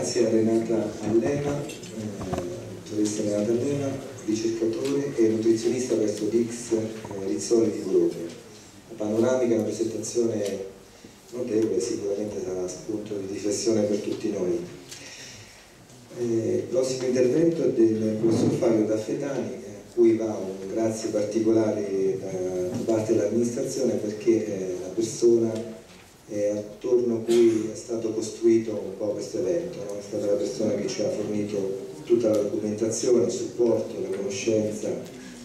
grazie a Renata Allena, eh, dottoressa Renata Allena, ricercatore e nutrizionista presso l'X eh, Rizzoli di Bologna. La panoramica è una presentazione notevole, sicuramente sarà spunto di riflessione per tutti noi. Eh, prossimo intervento è del professor Fabio Daffetani, a cui va un grazie particolare da parte dell'amministrazione perché è la persona eh, attorno a cui è stato costruito un po' questo evento, no? è stata la persona che ci ha fornito tutta la documentazione, il supporto, la conoscenza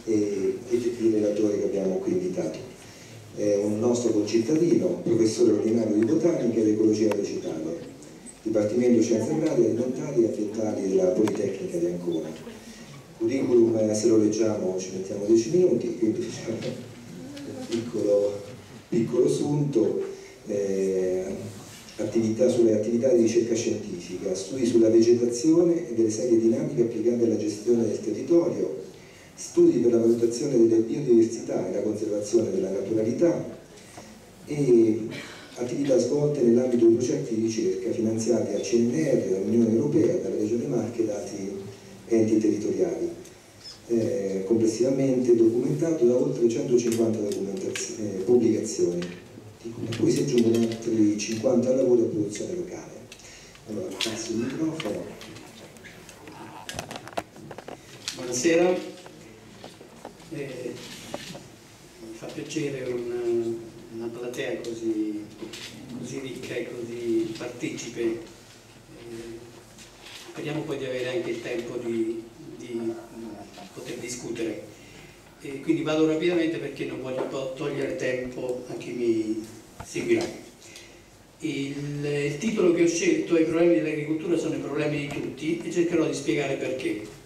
e, e i relatori che abbiamo qui invitato. È un nostro concittadino, professore ordinario di botanica ed ecologia vegetale, Dipartimento Scienze Agrarie, Alimentari e Ambientali della Politecnica di Ancona. Curriculum, eh, se lo leggiamo ci mettiamo 10 minuti, quindi diciamo un piccolo, piccolo sunto eh, attività, sulle attività di ricerca scientifica, studi sulla vegetazione e delle serie dinamiche applicate alla gestione del territorio, studi per la valutazione delle biodiversità e la conservazione della naturalità e attività svolte nell'ambito di progetti di ricerca finanziati a CNR, dall'Unione Europea, dalla Regione Marche e da altri enti territoriali. Eh, complessivamente documentato da oltre 150 eh, pubblicazioni a cui si aggiungono altri 50 lavori a produzione locale. Allora, passo il microfono. Buonasera, eh, mi fa piacere una, una platea così, così, ricca e così partecipe. Eh, speriamo poi di avere anche il tempo di, di poter discutere. E quindi vado rapidamente perché non voglio togliere tempo a chi mi seguirà. Il, il titolo che ho scelto, I problemi dell'agricoltura sono i problemi di tutti e cercherò di spiegare perché.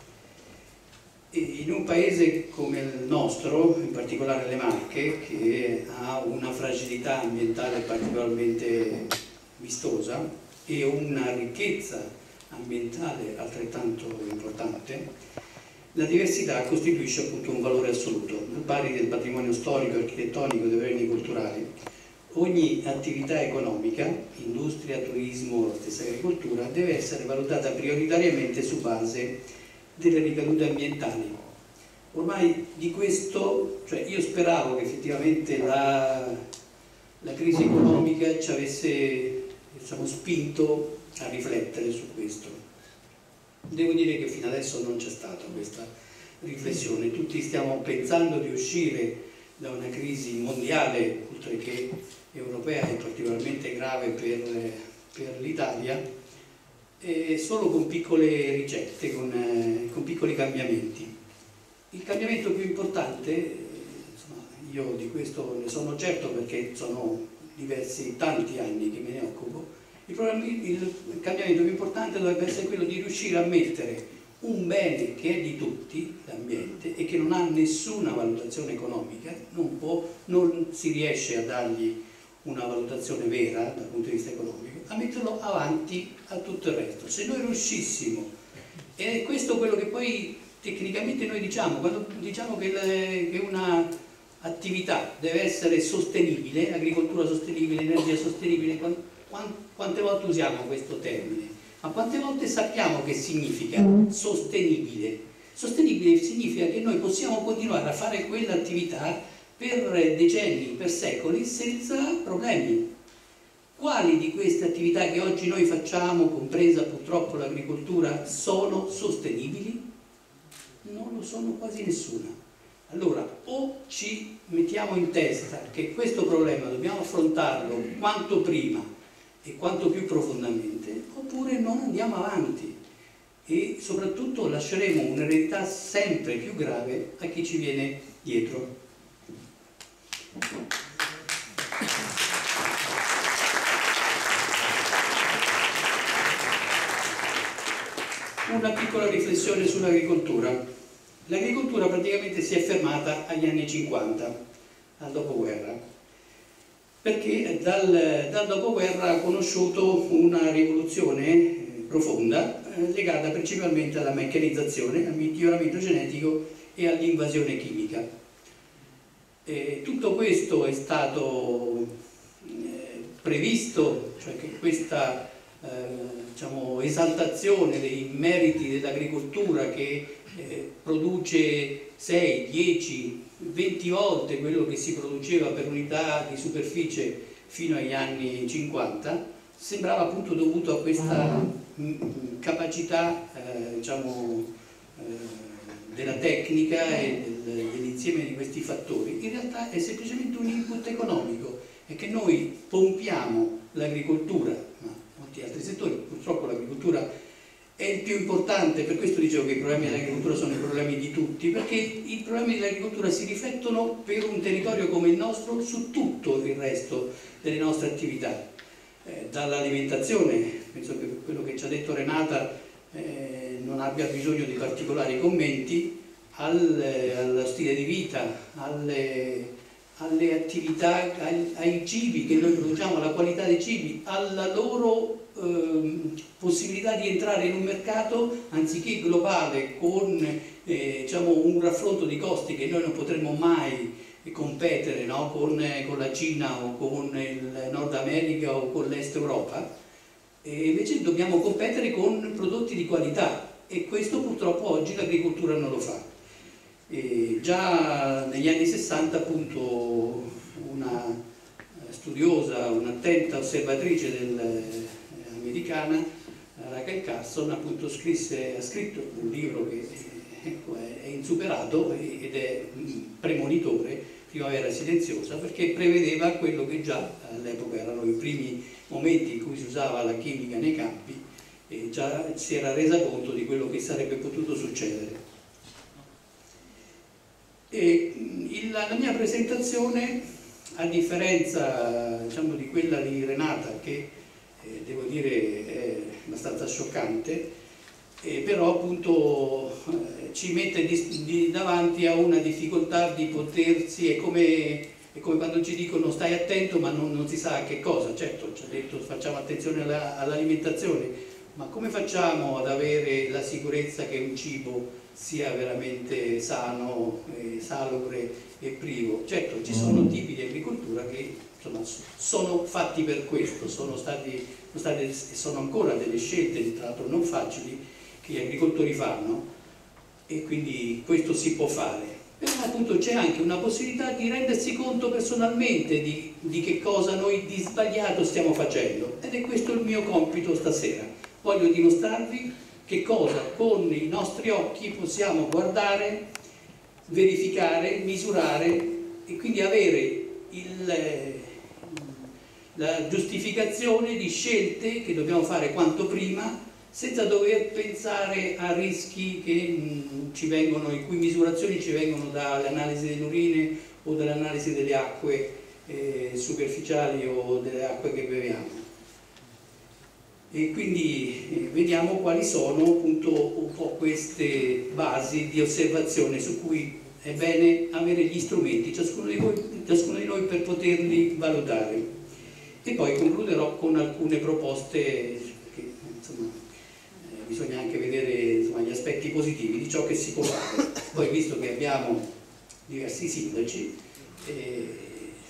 In un paese come il nostro, in particolare le Marche, che ha una fragilità ambientale particolarmente vistosa e una ricchezza ambientale altrettanto importante, la diversità costituisce appunto un valore assoluto, al pari del patrimonio storico, architettonico dei beni culturali. Ogni attività economica, industria, turismo, stessa agricoltura, deve essere valutata prioritariamente su base delle ricadute ambientali. Ormai di questo, cioè io speravo che effettivamente la, la crisi economica ci avesse diciamo, spinto a riflettere su questo. Devo dire che fino adesso non c'è stata questa riflessione, tutti stiamo pensando di uscire da una crisi mondiale, oltre che europea e particolarmente grave per, per l'Italia, solo con piccole ricette, con, eh, con, piccoli cambiamenti. Il cambiamento più importante, insomma, io di questo ne sono certo perché sono diversi, tanti anni che me ne occupo, il, il cambiamento più importante dovrebbe essere quello di riuscire a mettere un bene che è di tutti, l'ambiente, e che non ha nessuna valutazione economica, non, può, non si riesce a dargli una valutazione vera dal punto di vista economico, a metterlo avanti a tutto il resto. Se noi riuscissimo, e questo è quello che poi tecnicamente noi diciamo, quando diciamo che, le, che una attività deve essere sostenibile, agricoltura sostenibile, energia sostenibile, quante volte usiamo questo termine? Ma quante volte sappiamo che significa mm. sostenibile? Sostenibile significa che noi possiamo continuare a fare quell'attività per decenni, per secoli, senza problemi. Quali di queste attività che oggi noi facciamo, compresa purtroppo l'agricoltura, sono sostenibili? Non lo sono quasi nessuna. Allora, o ci mettiamo in testa che questo problema dobbiamo affrontarlo quanto prima e quanto più profondamente, oppure non andiamo avanti e soprattutto lasceremo un'eredità sempre più grave a chi ci viene dietro. Una piccola riflessione sull'agricoltura. L'agricoltura praticamente si è fermata agli anni 50, al dopoguerra perché dal, dal dopoguerra ha conosciuto una rivoluzione eh, profonda eh, legata principalmente alla meccanizzazione, al miglioramento genetico e all'invasione chimica. E tutto questo è stato eh, previsto, cioè che questa eh, diciamo, esaltazione dei meriti dell'agricoltura che eh, produce 6, 10, 20 volte quello che si produceva per unità di superficie fino agli anni 50, sembrava appunto dovuto a questa mm, capacità eh, diciamo, eh, della tecnica e del, dell'insieme di questi fattori. In realtà è semplicemente un input economico, è che noi pompiamo l'agricoltura, ma molti altri settori, purtroppo l'agricoltura è il più importante, per questo dicevo che i problemi dell'agricoltura sono i problemi di tutti, perché i problemi dell'agricoltura si riflettono per un territorio come il nostro su tutto il resto delle nostre attività, eh, dall'alimentazione, penso che quello che ci ha detto Renata eh, non abbia bisogno di particolari commenti, al, eh, allo stile di vita, alle, alle attività, ai, ai, cibi che noi produciamo, alla qualità dei cibi, alla loro eh, possibilità di entrare in un mercato anziché globale con eh, diciamo, un raffronto di costi che noi non potremmo mai competere no? con, eh, con, la Cina o con il Nord America o con l'Est Europa, e invece dobbiamo competere con prodotti di qualità e questo purtroppo oggi l'agricoltura non lo fa. E già negli anni 60 appunto una studiosa, un'attenta osservatrice del, eh, americana, Rachel Carson, appunto scrisse, ha scritto un libro che ecco, è insuperato ed è premonitore, Primavera Silenziosa, perché prevedeva quello che già all'epoca erano i primi momenti in cui si usava la chimica nei campi e già si era resa conto di quello che sarebbe potuto succedere. E il, la mia presentazione, a differenza diciamo, di quella di Renata, che eh, devo dire è abbastanza scioccante, eh, però appunto eh, ci mette di, di, davanti a una difficoltà di potersi, è come, è come quando ci dicono stai attento ma non, non, si sa a che cosa, certo ci ha detto facciamo attenzione all'alimentazione, all ma come facciamo ad avere la sicurezza che un cibo sia veramente sano, eh, salubre e privo? Certo ci sono mm. tipi di agricoltura che insomma, sono fatti per questo, sono, stati, sono, state, sono ancora delle scelte, tra l'altro non facili, che gli agricoltori fanno e quindi questo si può fare. Però appunto c'è anche una possibilità di rendersi conto personalmente di, di che cosa noi di sbagliato stiamo facendo ed è questo il mio compito stasera. Voglio dimostrarvi che cosa con i nostri occhi possiamo guardare, verificare, misurare e quindi avere il, la giustificazione di scelte che dobbiamo fare quanto prima senza dover pensare a rischi che, mh, ci vengono, in cui misurazioni ci vengono dalle analisi delle urine o dall'analisi delle acque eh, superficiali o delle acque che beviamo. E quindi eh, vediamo quali sono appunto un po' queste basi di osservazione su cui è bene avere gli strumenti, ciascuno di, voi, ciascuno di noi per poterli valutare. E poi concluderò con alcune proposte bisogna anche vedere insomma, gli aspetti positivi di ciò che si può fare. Poi visto che abbiamo diversi sindaci, eh,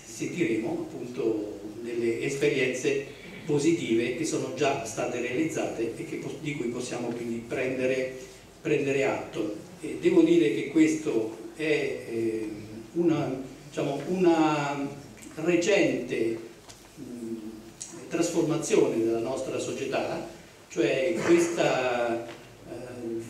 sentiremo appunto delle esperienze positive che sono già state realizzate e che, di cui possiamo quindi prendere, prendere atto. E devo dire che questo è eh, una, diciamo, una recente trasformazione della nostra società, cioè questa eh,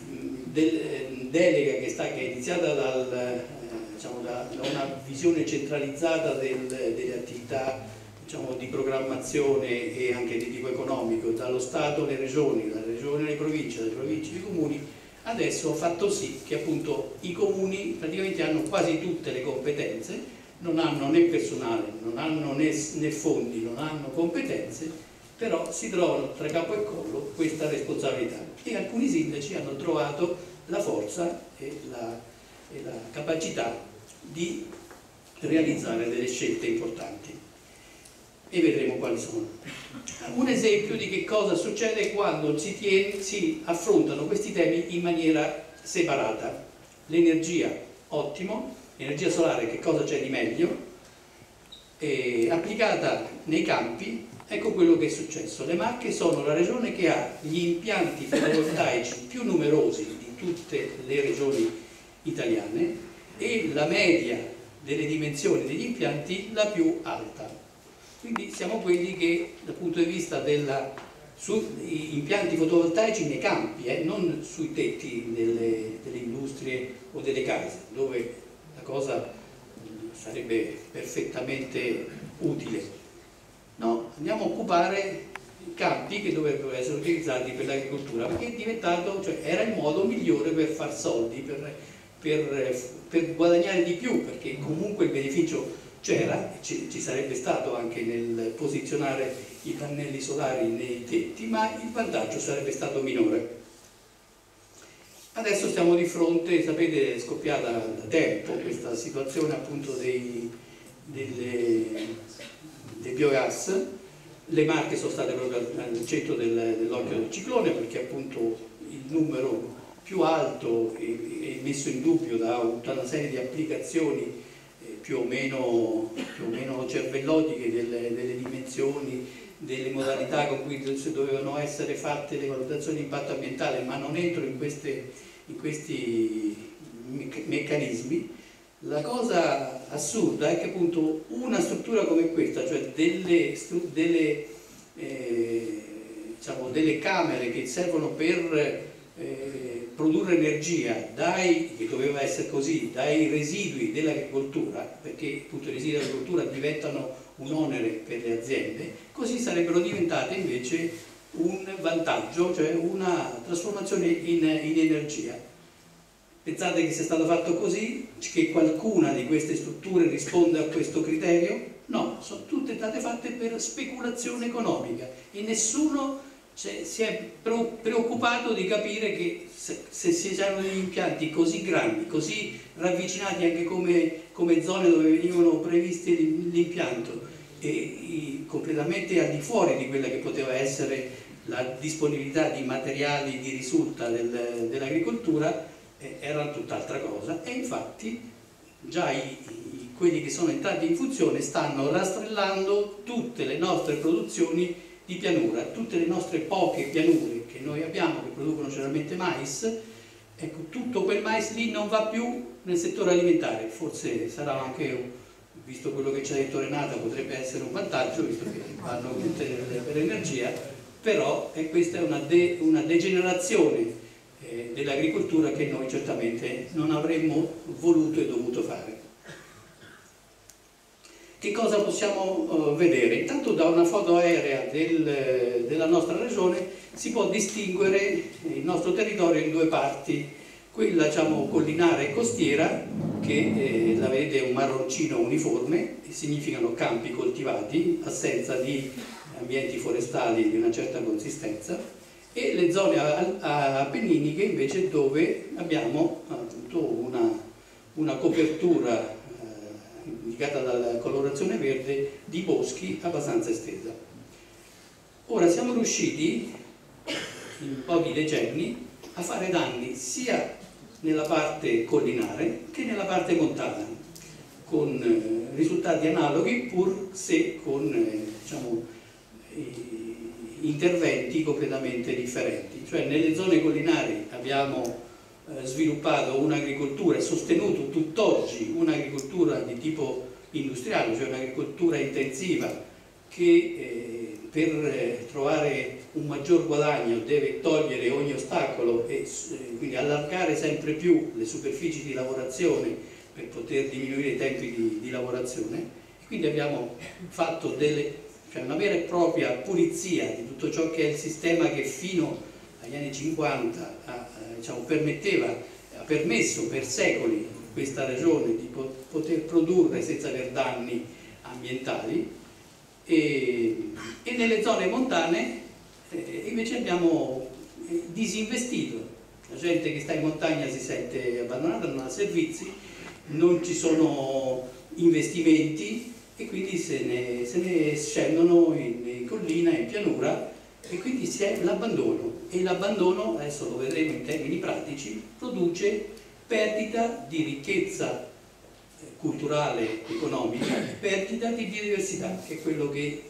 de delega che, sta, che, è iniziata dal, eh, diciamo, da, da, una visione centralizzata del, delle attività diciamo, di programmazione e anche di tipo economico, dallo Stato alle regioni, dalle regioni alle province, dalle province ai comuni, adesso ha fatto sì che appunto i comuni praticamente hanno quasi tutte le competenze non hanno né personale, non hanno né, né fondi, non hanno competenze, però si trovano tra capo e collo questa responsabilità e alcuni sindaci hanno trovato la forza e la, e la capacità di realizzare delle scelte importanti e vedremo quali sono. Un esempio di che cosa succede quando si, tiene, si affrontano questi temi in maniera separata. L'energia, ottimo, energia solare che cosa c'è di meglio? Eh, applicata nei campi ecco quello che è successo. Le Marche sono la regione che ha gli impianti fotovoltaici più numerosi di tutte le regioni italiane e la media delle dimensioni degli impianti la più alta. Quindi siamo quelli che dal punto di vista della, sugli impianti fotovoltaici nei campi, eh, non sui tetti delle, delle industrie o delle case, dove la cosa sarebbe perfettamente utile no? andiamo a occupare campi che dovrebbero essere utilizzati per l'agricoltura perché diventato, cioè era il modo migliore per far soldi, per, per, per guadagnare di più perché comunque il beneficio c'era, ci, ci sarebbe stato anche nel posizionare i pannelli solari nei tetti, ma il vantaggio sarebbe stato minore. Adesso stiamo di fronte, sapete, è scoppiata da tempo questa situazione appunto dei, delle, del biogas, le marche sono state proprio al centro del, dell'occhio del ciclone perché appunto il numero più alto è, messo in dubbio da tutta una serie di applicazioni eh, più, o meno, più o meno cervellotiche delle, delle dimensioni, delle modalità con cui dovevano essere fatte le valutazioni di impatto ambientale, ma non entro in, queste, in questi meccanismi la cosa assurda è che appunto una struttura come questa, cioè delle, delle, eh, diciamo, delle camere che servono per eh, produrre energia dai, che doveva essere così, dai residui dell'agricoltura, perché appunto i residui dell'agricoltura diventano un onere per le aziende, così sarebbero diventate invece un vantaggio, cioè una trasformazione in, in energia. Pensate che sia stato fatto così? Che qualcuna di queste strutture risponde a questo criterio? No, sono tutte state fatte per speculazione economica e nessuno si è preoccupato di capire che se, si hanno degli impianti così grandi, così ravvicinati anche come, come zone dove venivano previsti l'impianto e completamente al di fuori di quella che poteva essere la disponibilità di materiali di risulta del, dell'agricoltura, era tutt'altra cosa. E infatti già i, i, quelli che sono entrati in funzione stanno rastrellando tutte le nostre produzioni di pianura, tutte le nostre poche pianure che noi abbiamo che producono generalmente mais, ecco, tutto quel mais lì non va più nel settore alimentare, forse sarà anche, visto quello che ci ha detto Renata, potrebbe essere un vantaggio, visto che vanno per energia, però eh, questa è una, de, una degenerazione eh, dell'agricoltura che noi certamente non avremmo voluto e dovuto fare. Che cosa possiamo uh, vedere? Intanto da una foto aerea del, della nostra regione si può distinguere il nostro territorio in due parti, quella diciamo, collinare e costiera che eh, la vede un marroncino uniforme, che significano campi coltivati, assenza di ambienti forestali di una certa consistenza, e le zone appenniniche invece dove abbiamo appunto una, una copertura eh, indicata dalla colorazione verde di boschi abbastanza estesa. Ora siamo riusciti in pochi decenni a fare danni sia nella parte collinare che nella parte montana con eh, risultati analoghi pur se con eh, diciamo, interventi completamente differenti. Cioè nelle zone collinari abbiamo eh, sviluppato un'agricoltura e sostenuto tutt'oggi un'agricoltura di tipo industriale, cioè un'agricoltura intensiva che eh, per eh, trovare un maggior guadagno deve togliere ogni ostacolo e quindi allargare sempre più le superfici di lavorazione per poter diminuire i tempi di, di lavorazione. Quindi abbiamo fatto delle cioè una vera e propria pulizia di tutto ciò che è il sistema che fino agli anni 50 ha, diciamo, permetteva, ha permesso per secoli questa regione di poter produrre senza aver danni ambientali. E, e nelle zone montane eh, invece abbiamo eh, disinvestito. La gente che sta in montagna si sente abbandonata, non ha servizi non ci sono investimenti e quindi se ne, se ne scendono in, in, collina, in pianura e quindi si è l'abbandono. E l'abbandono, adesso lo vedremo in termini pratici, produce perdita di ricchezza eh, culturale, economica, perdita di biodiversità, che è quello che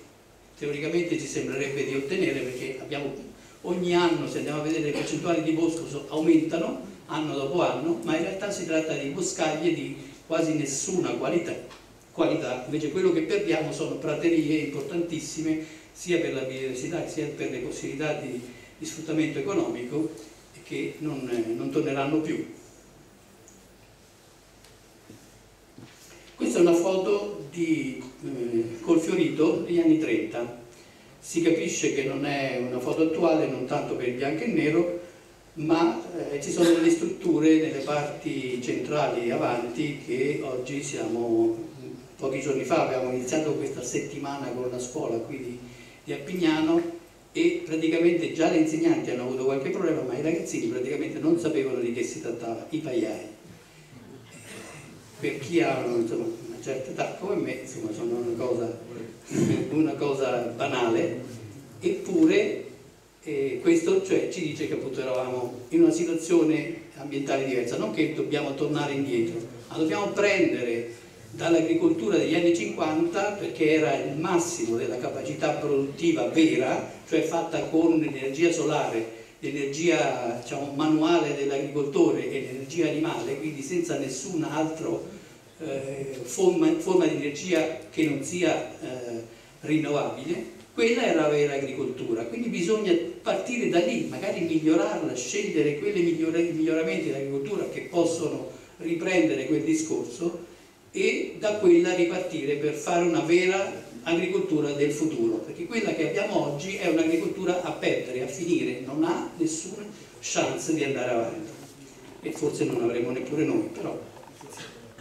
teoricamente ci sembrerebbe di ottenere perché abbiamo, ogni anno, se andiamo a vedere le percentuali di bosco aumentano anno dopo anno, ma in realtà si tratta di boscaglie di quasi nessuna qualità, qualità. invece quello che perdiamo sono praterie importantissime sia per la biodiversità sia per le possibilità di, di sfruttamento economico che non, non torneranno più. Questa è una foto di eh, Colfiorito degli anni 30. Si capisce che non è una foto attuale, non tanto per il bianco e nero, ma eh, ci sono delle strutture nelle parti centrali e avanti che oggi siamo, pochi giorni fa abbiamo iniziato questa settimana con la scuola qui di, di Appignano e praticamente già le insegnanti hanno avuto qualche problema, ma i ragazzini praticamente non sapevano di che si trattava, i paiai. Per chi ha insomma, una certa età come me, insomma, sono una cosa, una cosa banale, eppure eh, questo cioè, ci dice che appunto eravamo in una situazione ambientale diversa, non che dobbiamo tornare indietro, ma dobbiamo prendere dall'agricoltura degli anni 50 perché era il massimo della capacità produttiva vera, cioè fatta con l'energia solare, l'energia diciamo, manuale dell'agricoltore e l'energia animale, quindi senza nessuna altra eh, forma, forma, di energia che non sia eh, rinnovabile, quella era la vera agricoltura, quindi bisogna partire da lì, magari migliorarla, scegliere quei miglioramenti dell'agricoltura che possono riprendere quel discorso e da quella ripartire per fare una vera agricoltura del futuro, perché quella che abbiamo oggi è un'agricoltura a perdere, a finire, non ha nessuna chance di andare avanti e forse non avremo neppure noi, però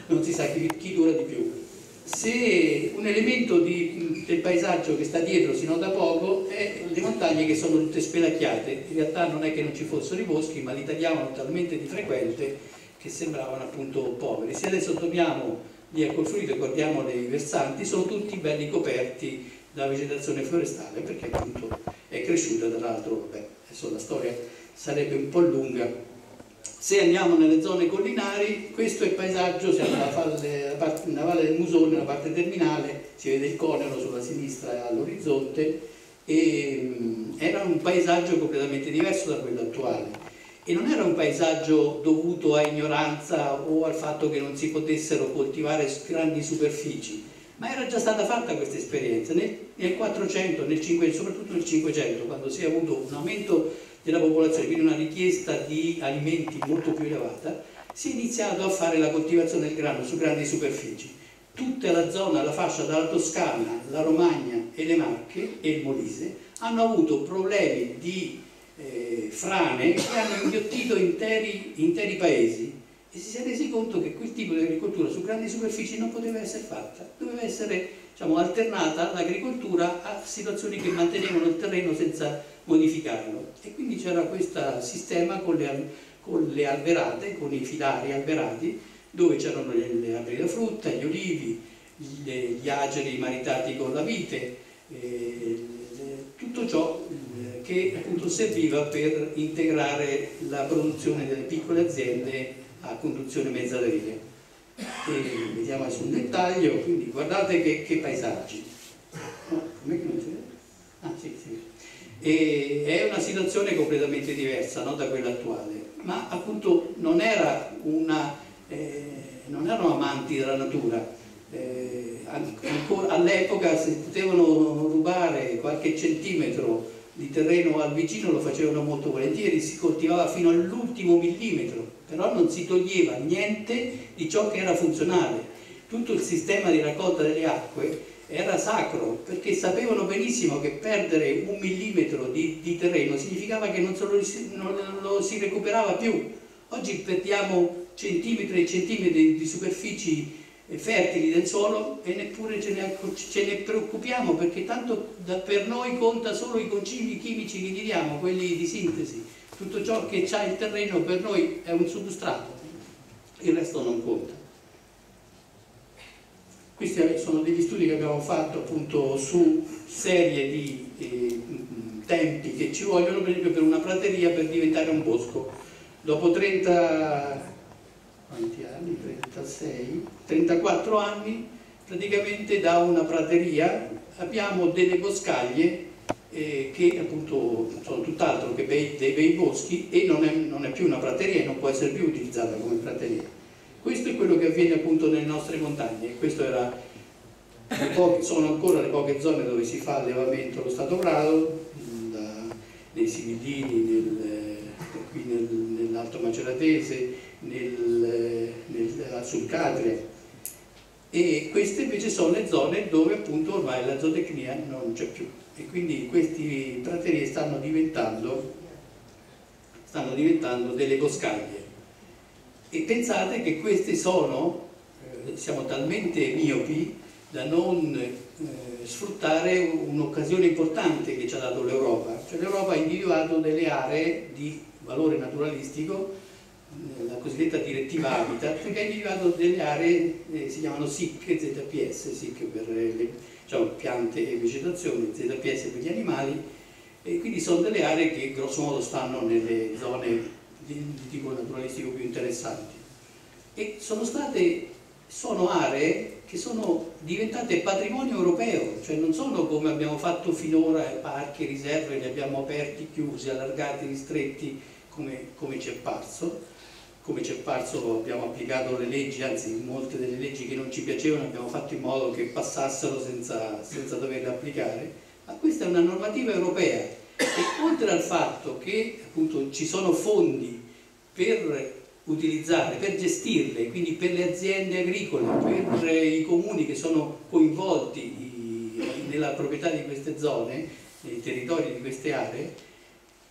non si sa chi, chi dura di più. Se un elemento di, del paesaggio che sta dietro si nota poco è le montagne che sono tutte spelacchiate, in realtà non è che non ci fossero i boschi, ma li tagliavano talmente di frequente che sembravano appunto poveri. Se adesso torniamo lì a Colfrito e guardiamo dei versanti, sono tutti belli coperti da vegetazione forestale perché appunto è cresciuta, tra l'altro, vabbè, adesso la storia sarebbe un po' lunga. Se andiamo nelle zone collinari, questo è il paesaggio, siamo nella valle, parte, nella valle del Musone, nella parte terminale, si vede il Conero sulla sinistra all'orizzonte, mh, era un paesaggio completamente diverso da quello attuale e non era un paesaggio dovuto a ignoranza o al fatto che non si potessero coltivare grandi superfici, ma era già stata fatta questa esperienza nel, nel 400, nel 500, soprattutto nel 500, quando si è avuto un aumento della popolazione, quindi una richiesta di alimenti molto più elevata, si è iniziato a fare la coltivazione del grano su grandi superfici. Tutta la zona, la fascia dalla Toscana, la Romagna e le Marche e il Molise hanno avuto problemi di eh, frane che hanno inghiottito interi, interi paesi. E si è resi conto che quel tipo di agricoltura su grandi superfici non poteva essere fatta, doveva essere diciamo, alternata l'agricoltura a situazioni che mantenevano il terreno senza modificarlo. E quindi c'era questo sistema con le, con le, alberate, con i filari alberati dove c'erano le, alberi da frutta, gli olivi, gli, gli ageri maritati con la vite, eh, tutto ciò che appunto serviva per integrare la produzione delle piccole aziende a conduzione mezza. E vediamo adesso un dettaglio, quindi guardate che, che paesaggi. No, com'è che non vede? Ah, sì, sì. E è una situazione completamente diversa no, da quella attuale, ma appunto non, era una, eh, non erano amanti della natura, eh, all'epoca se potevano rubare qualche centimetro di terreno al vicino lo facevano molto volentieri, si coltivava fino all'ultimo millimetro, però non si toglieva niente di ciò che era funzionale. Tutto il sistema di raccolta delle acque era sacro, perché sapevano benissimo che perdere un millimetro di, di terreno significava che non, lo, non lo si recuperava più. Oggi perdiamo centimetri e centimetri di superfici fertili del suolo e neppure ce ne, ce ne preoccupiamo perché tanto da, per noi conta solo i concimi chimici che gli diamo, quelli di sintesi. Tutto ciò che ha il terreno per noi è un substrato, il resto non conta. Questi sono degli studi che abbiamo fatto appunto su serie di eh, tempi che ci vogliono per esempio per una prateria per diventare un bosco. Dopo 30 quanti anni? 36, 34 anni praticamente da una prateria abbiamo delle boscaglie eh, che appunto sono tutt'altro che bei, dei bei boschi e non è, non è più una prateria e non può essere più utilizzata come prateria. Questo è quello che avviene appunto nelle nostre montagne, poche, sono ancora le poche zone dove si fa allevamento allo stato brado, da, nei Sivillini, nel, qui nel, nell'Alto Maceratese, nel, nel, sul Cadre. E queste invece sono le zone dove appunto ormai la zootecnia non c'è più. E quindi queste praterie stanno diventando, stanno diventando delle boscaglie. E pensate che queste sono, eh, siamo talmente miopi da non eh, sfruttare un'occasione importante che ci ha dato l'Europa. Cioè l'Europa ha individuato delle aree di valore naturalistico, la cosiddetta direttiva Habitat, che ha individuato delle aree, eh, si chiamano SIC ZPS, SIC per le diciamo, piante e vegetazione, ZPS per gli animali, e quindi sono delle aree che grosso modo stanno nelle zone di, di tipo naturalistico più interessanti. E sono state sono aree che sono diventate patrimonio europeo, cioè non sono come abbiamo fatto finora parchi, riserve, li abbiamo aperti, chiusi, allargati, ristretti, come, come ci è parso. Come ci è parso abbiamo applicato le leggi, anzi molte delle leggi che non ci piacevano abbiamo fatto in modo che passassero senza, senza doverle applicare, ma questa è una normativa europea e oltre al fatto che appunto ci sono fondi per utilizzare, per gestirle, quindi per le aziende agricole, per i comuni che sono coinvolti nella proprietà di queste zone, nei territori di queste aree,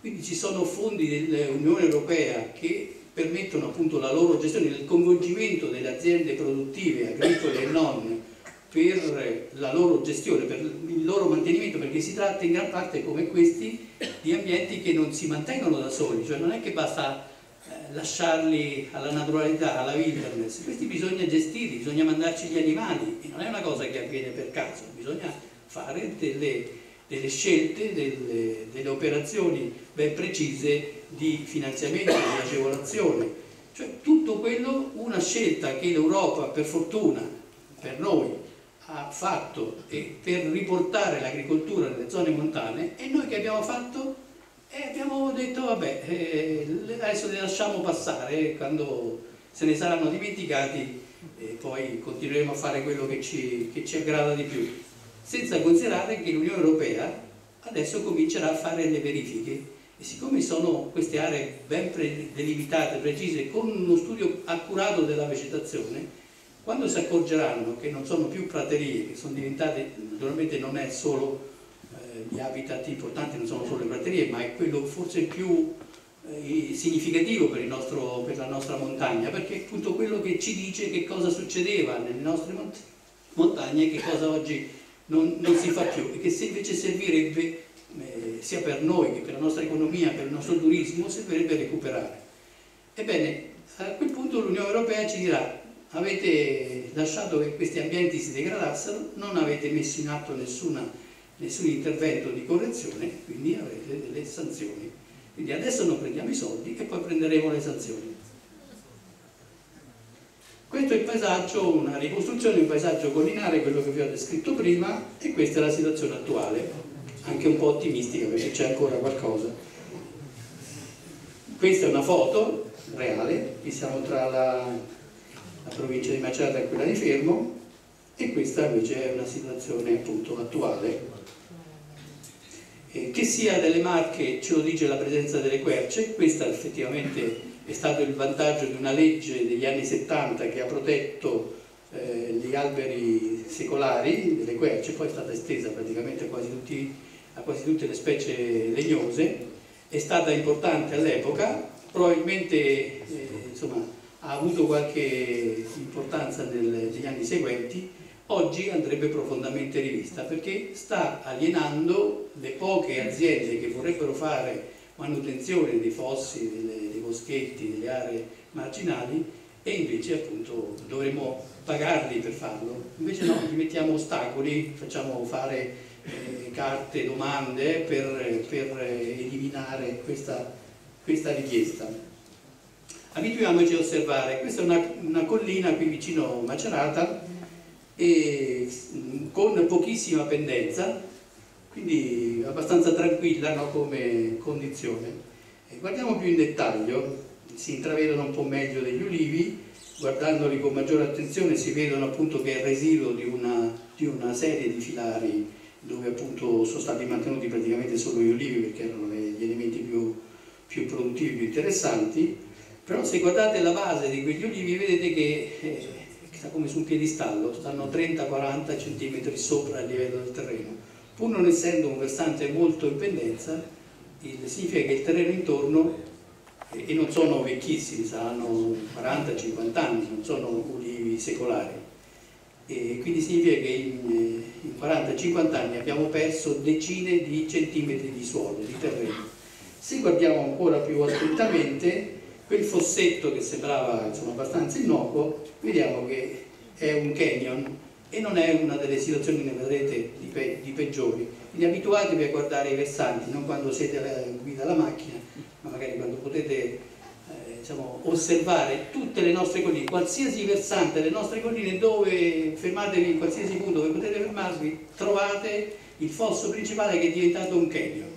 quindi ci sono fondi dell'Unione Europea che permettono appunto la loro gestione, il coinvolgimento delle aziende produttive, agricole e non, per la loro gestione, per il loro mantenimento, perché si tratta in gran parte come questi di ambienti che non si mantengono da soli, cioè non è che basta eh, lasciarli alla naturalità, alla wilderness, questi bisogna gestirli, bisogna mandarci gli animali e non è una cosa che avviene per caso, bisogna fare delle, delle scelte, delle, delle, operazioni ben precise di finanziamento, di agevolazione, cioè tutto quello, una scelta che l'Europa per fortuna, per noi, ha fatto per riportare l'agricoltura nelle zone montane e noi che abbiamo fatto e abbiamo detto, vabbè, eh, adesso le lasciamo passare, quando se ne saranno dimenticati eh, poi continueremo a fare quello che ci, che ci aggrada di più, senza considerare che l'Unione Europea adesso comincerà a fare le verifiche e siccome sono queste aree ben pre delimitate, precise, con uno studio accurato della vegetazione, quando si accorgeranno che non sono più praterie, che sono diventate, naturalmente non è solo gli habitat importanti non sono solo le praterie, ma è quello forse più eh, significativo per, nostro, per, la nostra montagna, perché è appunto quello che ci dice che cosa succedeva nelle nostre mont montagne e che cosa oggi non, non, si fa più e che se invece servirebbe eh, sia per noi che per la nostra economia, per il nostro turismo, servirebbe recuperare. Ebbene, a quel punto l'Unione Europea ci dirà avete lasciato che questi ambienti si degradassero, non avete messo in atto nessuna nessun intervento di correzione, quindi avrete delle sanzioni. Quindi adesso non prendiamo i soldi e poi prenderemo le sanzioni. Questo è il paesaggio, una ricostruzione di un paesaggio collinare, quello che vi ho descritto prima, e questa è la situazione attuale, anche un po' ottimistica perché c'è ancora qualcosa. Questa è una foto reale, qui siamo tra la, la provincia di Macerata e quella di Fermo, e questa invece è una situazione appunto attuale eh, che sia delle marche ce lo dice la presenza delle querce, questo effettivamente è stato il vantaggio di una legge degli anni 70 che ha protetto eh, gli alberi secolari delle querce, poi è stata estesa praticamente a quasi, tutti, a quasi tutte le specie legnose, è stata importante all'epoca, probabilmente eh, insomma, ha avuto qualche importanza nel, negli anni seguenti, oggi andrebbe profondamente rivista perché sta alienando le poche aziende che vorrebbero fare manutenzione dei fossi, delle, dei boschetti, delle aree marginali e invece appunto dovremmo pagarli per farlo. Invece no, gli mettiamo ostacoli, facciamo fare eh, carte, domande per, per eliminare questa, questa, richiesta. Abituiamoci a osservare, questa è una, una collina qui vicino Macerata e con pochissima pendenza, quindi abbastanza tranquilla no, come condizione. Guardiamo più in dettaglio, si intravedono un po' meglio degli ulivi, guardandoli con maggiore attenzione si vedono appunto che è il residuo di una, di una serie di filari dove appunto sono stati mantenuti praticamente solo gli olivi perché erano gli elementi più, più produttivi, più interessanti, però se guardate la base di quegli olivi vedete che eh, sta come su un piedistallo, stanno 30-40 cm sopra il livello del terreno. Pur non essendo un versante molto in pendenza, significa che il terreno intorno, eh, e non sono vecchissimi, saranno 40-50 anni, non sono ulivi secolari, e quindi significa che in, in 40-50 anni abbiamo perso decine di centimetri di suolo, di terreno. Se guardiamo ancora più attentamente, quel fossetto che sembrava insomma, abbastanza innocuo, vediamo che è un canyon e non è una delle situazioni, ne vedrete, di, pe di peggiori. Quindi abituatevi a guardare i versanti, non quando siete alla guida la macchina, ma magari quando potete diciamo, osservare tutte le nostre colline, qualsiasi versante delle nostre colline dove fermatevi in qualsiasi punto dove potete fermarvi, trovate il fosso principale che è diventato un canyon.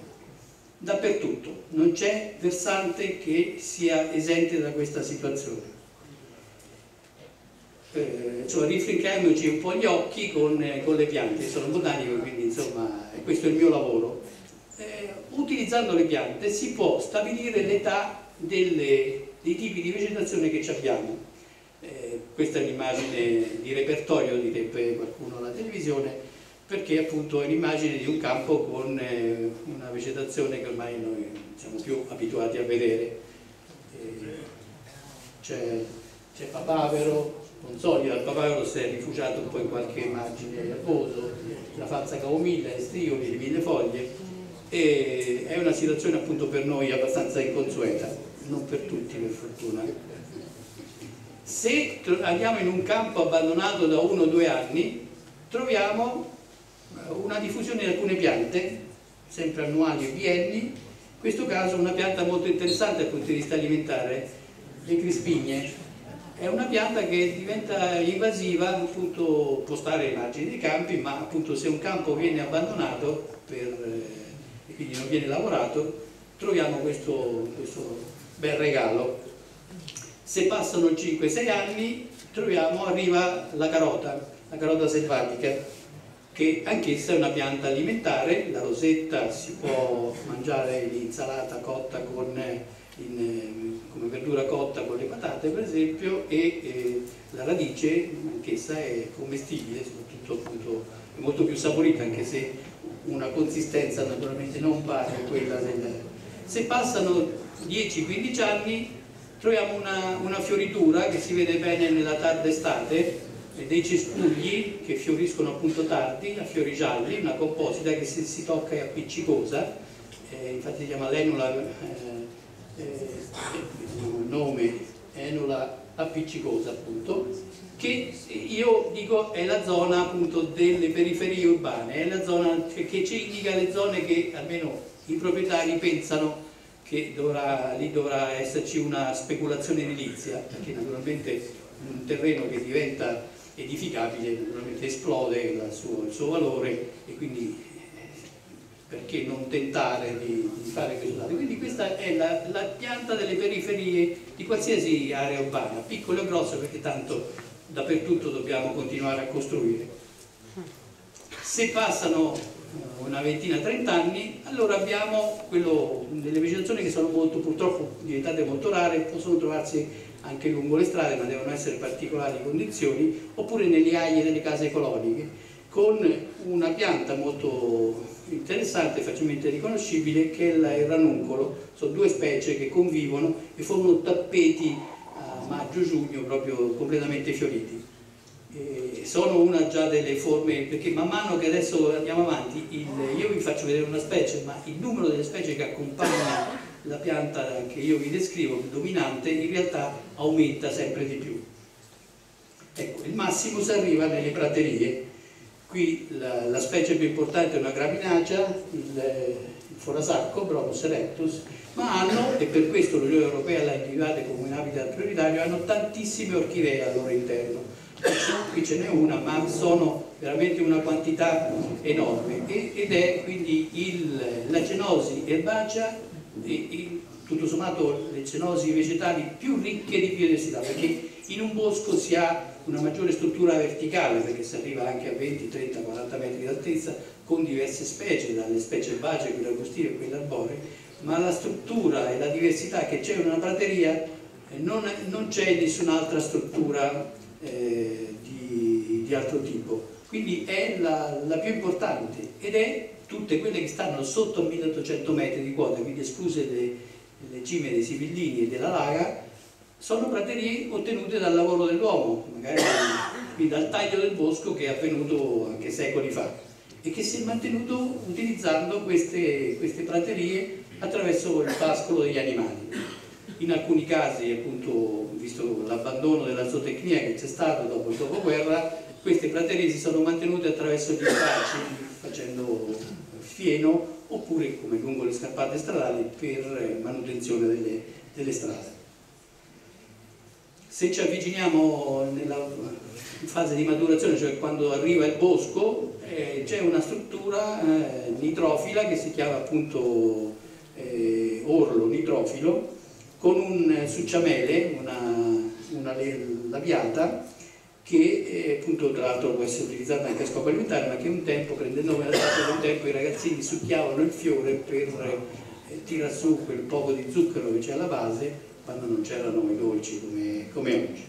Dappertutto, non c'è versante che sia esente da questa situazione. Eh, cioè rifrincandoci un po' gli occhi con, eh, con le piante, sono botanico quindi insomma questo è il mio lavoro. Eh, utilizzando le piante si può stabilire l'età delle dei tipi di vegetazione che abbiamo. Eh, questa è un'immagine di repertorio, direbbe qualcuno alla televisione, perché appunto è un'immagine di un campo con eh, una vegetazione che ormai noi siamo più abituati a vedere. Eh, c'è papavero, non so, io al papavero si è rifugiato un po' in qualche immagine nervoso, la falsa camomilla, le strioli, le mille foglie, e è una situazione appunto per noi abbastanza inconsueta non per tutti per fortuna. Se andiamo in un campo abbandonato da uno o due anni, troviamo eh, una diffusione di alcune piante, sempre annuali e bienni, in questo caso una pianta molto interessante dal punto di vista alimentare, le crispigne. È una pianta che diventa invasiva, appunto può stare ai margini dei campi, ma appunto se un campo viene abbandonato per, eh, e quindi non viene lavorato, troviamo questo, questo bel regalo. Se passano 5-6 anni troviamo, arriva la carota, la carota selvatica, che anch'essa è una pianta alimentare, la rosetta si può mangiare in insalata cotta con, in, come verdura cotta con le patate per esempio e eh, la radice anch'essa è commestibile, soprattutto appunto, è molto più saporita anche se una consistenza naturalmente non pare quella del... Se passano 10-15 anni troviamo una, una, fioritura che si vede bene nella tarda estate dei cespugli che fioriscono appunto tardi, a fiori gialli, una composita che se si tocca è appiccicosa, eh, infatti si chiama l'enula, eh, eh, nome enula appiccicosa appunto, che io dico è la zona appunto delle periferie urbane, è la zona che, che ci indica le zone che almeno i proprietari pensano che dovrà, lì dovrà esserci una speculazione edilizia, perché naturalmente un terreno che diventa edificabile naturalmente esplode il suo, il suo valore e quindi eh, perché non tentare di, di fare dato? Quindi questa è la, la, pianta delle periferie di qualsiasi area urbana, piccola o grossa perché tanto dappertutto dobbiamo continuare a costruire. Se passano una ventina, trent'anni, allora abbiamo quello, delle vegetazioni che sono molto, purtroppo diventate molto rare, possono trovarsi anche lungo le strade, ma devono essere particolari condizioni, oppure nelle aie delle case coloniche, con una pianta molto interessante, facilmente riconoscibile, che è il ranuncolo. Sono due specie che convivono e formano tappeti a maggio-giugno proprio completamente fioriti eh, sono una già delle forme, perché man mano che adesso andiamo avanti, il, io vi faccio vedere una specie, ma il numero delle specie che accompagnano la pianta che io vi descrivo, dominante, in realtà aumenta sempre di più. Ecco, il massimo si arriva nelle praterie, qui la, la specie più importante è una graminacea, il, il forasacco, Bronus erectus, ma hanno, e per questo l'Unione Europea l'ha individuata come un habitat prioritario, hanno tantissime orchidee al loro interno. Qui ce n'è una, ma sono veramente una quantità enorme. Ed è quindi il, la cenosi erbacea tutto sommato le cenosi vegetali più ricche di biodiversità perché in un bosco si ha una maggiore struttura verticale perché si arriva anche a 20, 30, 40 metri d'altezza con diverse specie, dalle specie erbacee, quelle arbustive e quelle arboree, ma la struttura e la diversità che c'è in una prateria eh, non, non c'è nessun'altra struttura eh, di, di, altro tipo. Quindi è la, la, più importante ed è tutte quelle che stanno sotto 1800 metri di quota, quindi escluse le, le cime dei Sibillini e della Laga, sono praterie ottenute dal lavoro dell'uomo, magari dal taglio del bosco che è avvenuto anche secoli fa e che si è mantenuto utilizzando queste, queste praterie attraverso il pascolo degli animali. In alcuni casi, appunto, visto l'abbandono della zootecnia che c'è stato dopo il dopoguerra, queste praterie si sono mantenute attraverso gli stracci, facendo fieno, oppure come lungo le scarpate stradali per manutenzione delle, delle strade. Se ci avviciniamo nella fase di maturazione, cioè quando arriva il bosco, eh, c'è una struttura eh, nitrofila che si chiama appunto eh, orlo nitrofilo, con un succiamele, una, una labiata, che eh, appunto tra l'altro può essere utilizzata anche a scopo alimentare, ma che un tempo, prendendo come la un tempo i ragazzini succhiavano il fiore per eh, tirare su quel poco di zucchero che c'è alla base quando non c'erano i dolci come, come oggi.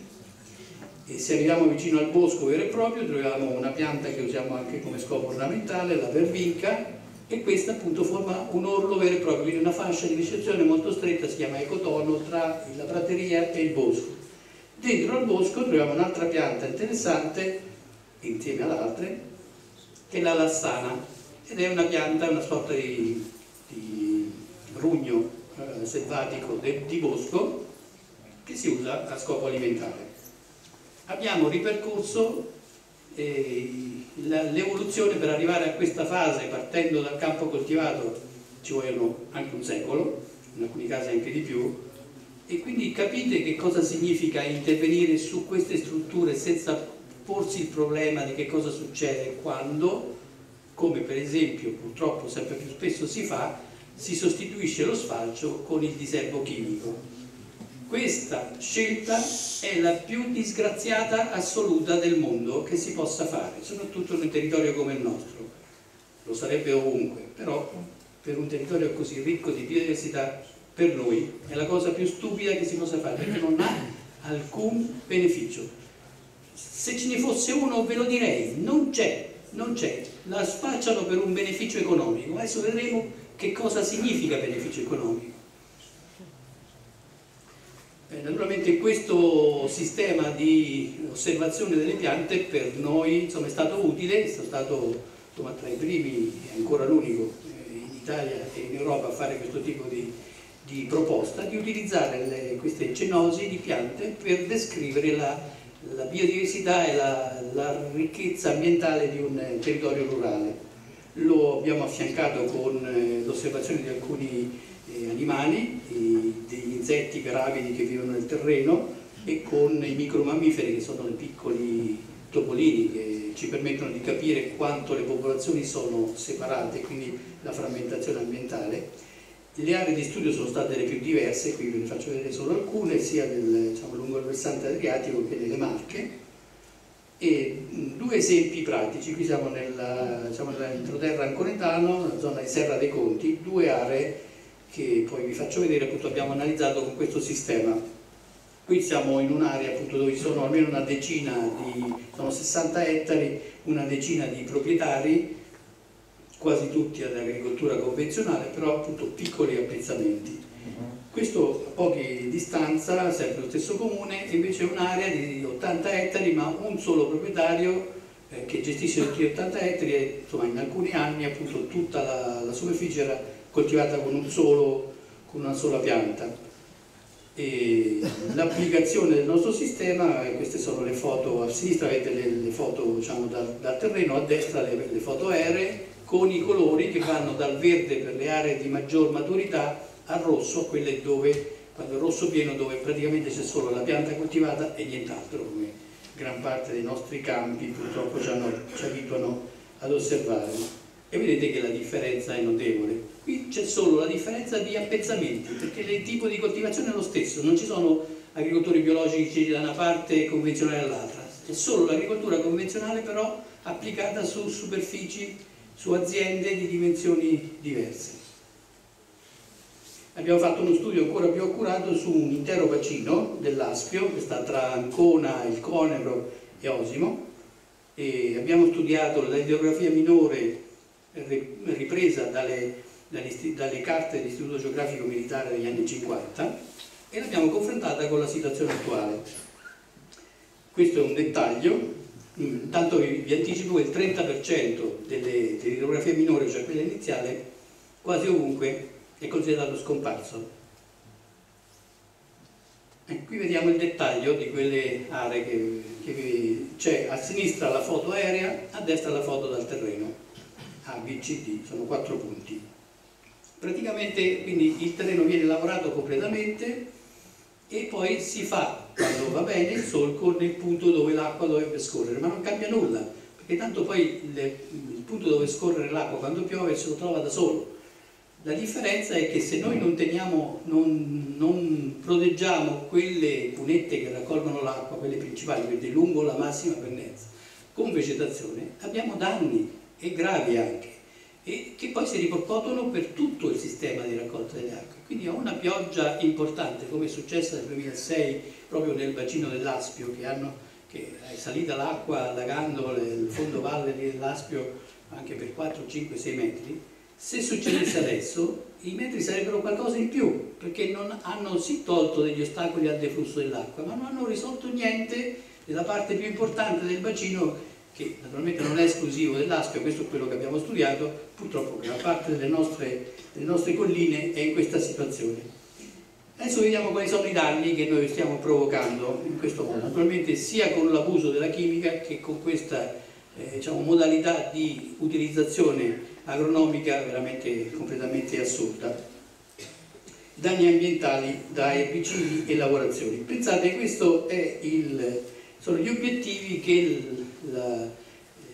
E se arriviamo vicino al bosco vero e proprio troviamo una pianta che usiamo anche come scopo ornamentale, la vervinca, e questa appunto forma un orlo vero e proprio, quindi una fascia di vegetazione molto stretta, si chiama ecotono, tra la prateria e il bosco. Dentro al bosco troviamo un'altra pianta interessante, insieme ad altre, che è la lassana, ed è una pianta, una sorta di, di rugno eh, selvatico de, di bosco che si usa a scopo alimentare. Abbiamo ripercorso l'evoluzione per arrivare a questa fase partendo dal campo coltivato ci vogliono anche un secolo, in alcuni casi anche di più, e quindi capite che cosa significa intervenire su queste strutture senza porsi il problema di che cosa succede quando, come per esempio purtroppo sempre più spesso si fa, si sostituisce lo sfalcio con il diserbo chimico. Questa scelta è la più disgraziata assoluta del mondo che si possa fare, soprattutto in un territorio come il nostro. Lo sarebbe ovunque, però per un territorio così ricco di biodiversità, per noi è la cosa più stupida che si possa fare, perché non ha alcun beneficio. Se ce ne fosse uno ve lo direi, non c'è, non c'è. La spacciano per un beneficio economico, adesso vedremo che cosa significa beneficio economico. Eh, naturalmente questo sistema di osservazione delle piante per noi insomma, è stato utile, è stato insomma, tra i primi e ancora l'unico eh, in Italia e in Europa a fare questo tipo di, di proposta, di utilizzare le, queste cenosi di piante per descrivere la, la biodiversità e la, la, ricchezza ambientale di un territorio rurale. Lo abbiamo affiancato con eh, l'osservazione di alcuni eh, animali, i, degli insetti gravidi che vivono nel terreno e con i micromammiferi che sono i piccoli topolini che ci permettono di capire quanto le popolazioni sono separate, quindi la frammentazione ambientale. Le aree di studio sono state le più diverse, qui ve ne faccio vedere solo alcune, sia del, diciamo, lungo il versante adriatico che nelle Marche. E due esempi pratici, qui siamo nell'entroterra diciamo, anconetano, nella zona di Serra dei Conti, due aree che poi vi faccio vedere appunto abbiamo analizzato con questo sistema. Qui siamo in un'area appunto dove ci sono almeno una decina di, sono 60 ettari, una decina di proprietari, quasi tutti ad agricoltura convenzionale, però appunto piccoli appezzamenti. Questo a poche distanza, sempre lo stesso comune, invece è un'area di 80 ettari, ma un solo proprietario eh, che gestisce tutti gli 80 ettari e insomma in alcuni anni appunto tutta la, la superficie era coltivata con, un solo, con una sola pianta. L'applicazione del nostro sistema, queste sono le foto, a sinistra avete le, le foto diciamo, dal, dal, terreno, a destra le, le foto aeree con i colori che vanno dal verde per le aree di maggior maturità al rosso, quelle dove, quando è rosso pieno, dove praticamente c'è solo la pianta coltivata e nient'altro, come gran parte dei nostri campi purtroppo ci, hanno, ci abituano ad osservare. E vedete che la differenza è notevole. Qui c'è solo la differenza di appezzamenti, perché il tipo di coltivazione è lo stesso, non ci sono agricoltori biologici da una parte e convenzionali dall'altra, è solo l'agricoltura convenzionale però applicata su superfici, su aziende di dimensioni diverse. Abbiamo fatto uno studio ancora più accurato su un intero bacino dell'Aspio, che sta tra Ancona, il Conero e Osimo, e abbiamo studiato la ideografia minore ripresa dalle, dalle, dalle carte dell'Istituto Geografico Militare degli anni 50 e l'abbiamo confrontata con la situazione attuale. Questo è un dettaglio, intanto vi anticipo che il 30% delle, dell'idrografia minore, cioè quella iniziale, quasi ovunque è considerato scomparso. E qui vediamo il dettaglio di quelle aree che c'è a sinistra la foto aerea, a destra la foto dal terreno, A, B, C, D, sono quattro punti. Praticamente quindi il terreno viene lavorato completamente e poi si fa, quando va bene, il solco nel punto dove l'acqua dovrebbe scorrere, ma non cambia nulla, perché tanto poi il, il punto dove scorrere l'acqua quando piove se lo trova da solo. La differenza è che se noi non, teniamo, non, non proteggiamo quelle punette che raccolgono l'acqua, quelle principali, quelle lungo la massima pendenza, con vegetazione, abbiamo danni e gravi anche e che poi si ripercuotono per tutto il sistema di raccolta delle acque. Quindi a una pioggia importante, come è successo nel 2006 proprio nel bacino dell'Aspio, che, che è salita l'acqua allagando il fondo valle dell'Aspio anche per 4, 5, 6 metri, se succedesse adesso i metri sarebbero qualcosa in più, perché non hanno sì tolto degli ostacoli al deflusso dell'acqua, ma non hanno risolto niente della parte più importante del bacino che naturalmente non è esclusivo dell'Aspio, questo è quello che abbiamo studiato, purtroppo gran parte delle nostre, delle nostre colline è in questa situazione. Adesso vediamo quali sono i danni che noi stiamo provocando in questo modo, naturalmente sia con l'abuso della chimica che con questa eh, diciamo, modalità di utilizzazione agronomica veramente completamente assurda. Danni ambientali da erbicidi e lavorazioni. Pensate, questi sono gli obiettivi che la,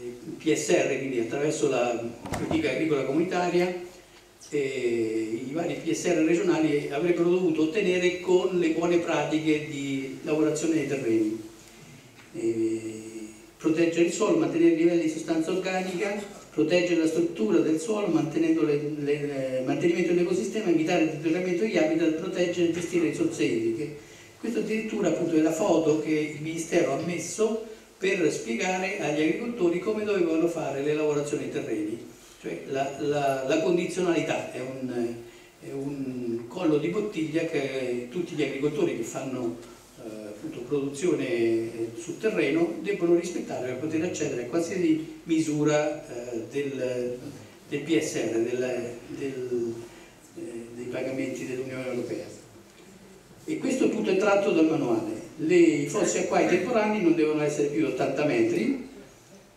il PSR, quindi attraverso la politica agricola comunitaria, eh, i vari PSR regionali avrebbero dovuto ottenere con le buone pratiche di lavorazione dei terreni. Eh, proteggere il suolo, mantenere i livelli di sostanza organica, proteggere la struttura del suolo, mantenendo le, le, mantenimento dell'ecosistema, evitare il deterioramento degli habitat, proteggere e gestire le risorse idriche. Questo addirittura appunto è la foto che il Ministero ha messo per spiegare agli agricoltori come dovevano fare le lavorazioni terreni. Cioè la, la, la condizionalità è un, è un, collo di bottiglia che tutti gli agricoltori che fanno eh, produzione sul terreno debbono rispettare per poter accedere a qualsiasi misura eh, del, del, PSR, del, del, eh, dei pagamenti dell'Unione Europea. E questo appunto è tratto dal manuale. Le, i fossi acquai temporanei non devono essere più di 80 metri,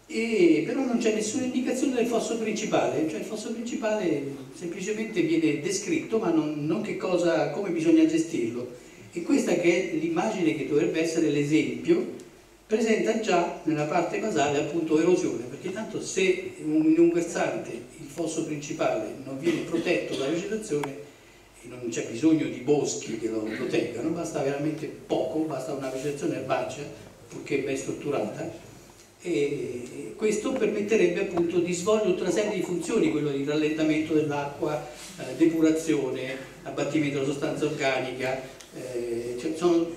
e, però non c'è nessuna indicazione del fosso principale, cioè il fosso principale semplicemente viene descritto ma non, non cosa, come bisogna gestirlo. E questa che è l'immagine che dovrebbe essere l'esempio, presenta già nella parte basale appunto erosione, perché tanto se in un versante il fosso principale non viene protetto dalla vegetazione non c'è bisogno di boschi che lo proteggano, basta veramente poco, basta una vegetazione erbacea, purché ben strutturata, e questo permetterebbe appunto di svolgere tutta una serie di funzioni, quello di rallentamento dell'acqua, eh, depurazione, abbattimento della sostanza organica, eh, cioè sono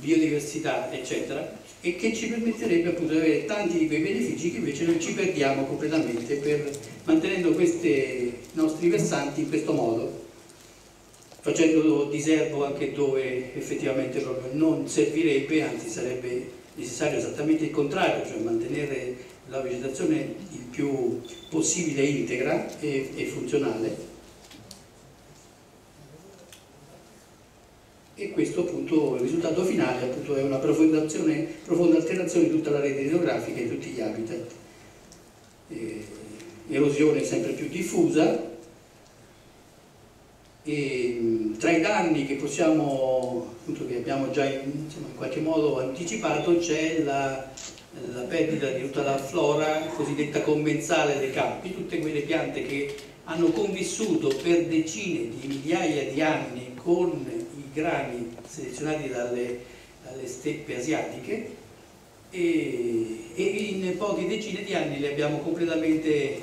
biodiversità, eccetera, e che ci permetterebbe appunto di avere tanti di quei benefici che invece noi ci perdiamo completamente per, mantenendo questi nostri versanti in questo modo facendo diservo anche dove effettivamente proprio non servirebbe, anzi sarebbe necessario esattamente il contrario, cioè mantenere la vegetazione il più possibile integra e, e funzionale. E questo appunto, il risultato finale appunto, è una profonda alterazione di tutta la rete idrografica e di tutti gli habitat. E, erosione sempre più diffusa, E, tra i danni che possiamo, appunto, che abbiamo già in, insomma, in qualche modo anticipato c'è la, la perdita di tutta la flora cosiddetta commensale dei campi, tutte quelle piante che hanno convissuto per decine di migliaia di anni con i grani selezionati dalle, dalle steppe asiatiche e, e, in poche decine di anni le abbiamo completamente eh,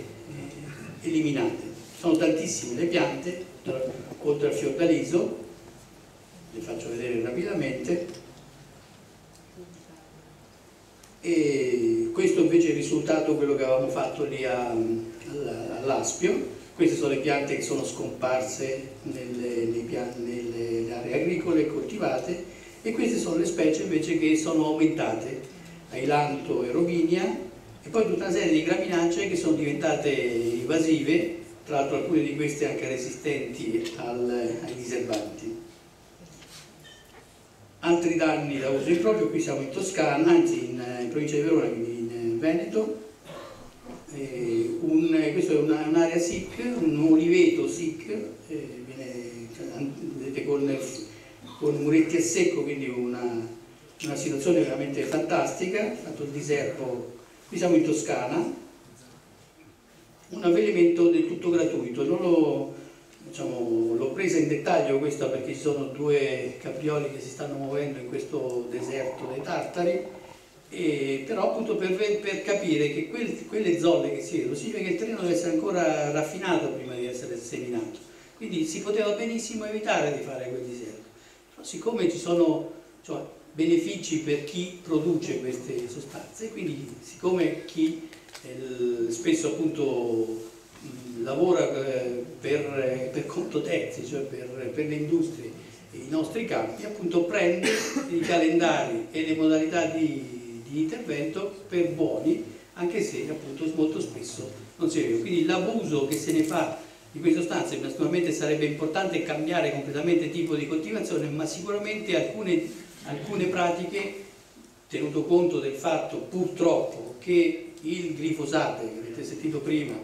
eliminate. Sono tantissime le piante, oltre al fiordaliso, le faccio vedere rapidamente, e questo invece è il risultato quello che avevamo fatto lì all'Aspio. Queste sono le piante che sono scomparse nelle, nelle aree agricole coltivate e queste sono le specie invece che sono aumentate, Ailanto e Rovinia e poi tutta una serie di graminacee che sono diventate invasive, tra l'altro alcune di queste anche resistenti al, ai diserbanti. Altri danni da uso improprio, qui siamo in Toscana, anzi in, in provincia di Verona, quindi in Veneto, eh, un, questa è un'area SIC, un oliveto SIC, eh, cioè, vedete con, con, muretti a secco, quindi una, una situazione veramente fantastica, fatto il diserbo, qui siamo in Toscana, un avvenimento del tutto gratuito, non l'ho diciamo, presa in dettaglio questa perché ci sono due caprioli che si stanno muovendo in questo deserto dei Tartari, e, però appunto per, per capire che quel, quelle zolle che si vedono significa che il terreno deve essere ancora raffinato prima di essere seminato quindi si poteva benissimo evitare di fare quel diserto siccome ci sono cioè, benefici per chi produce queste sostanze quindi siccome chi spesso appunto lavora eh, per, per, conto terzi cioè per, per le industrie i nostri campi appunto prende i calendari e le modalità di di intervento per buoni, anche se appunto molto spesso non si vede. Quindi l'abuso che se ne fa di queste sostanze, naturalmente sarebbe importante cambiare completamente tipo di coltivazione, ma sicuramente alcune, alcune pratiche, tenuto conto del fatto purtroppo che il glifosato, che avete sentito prima,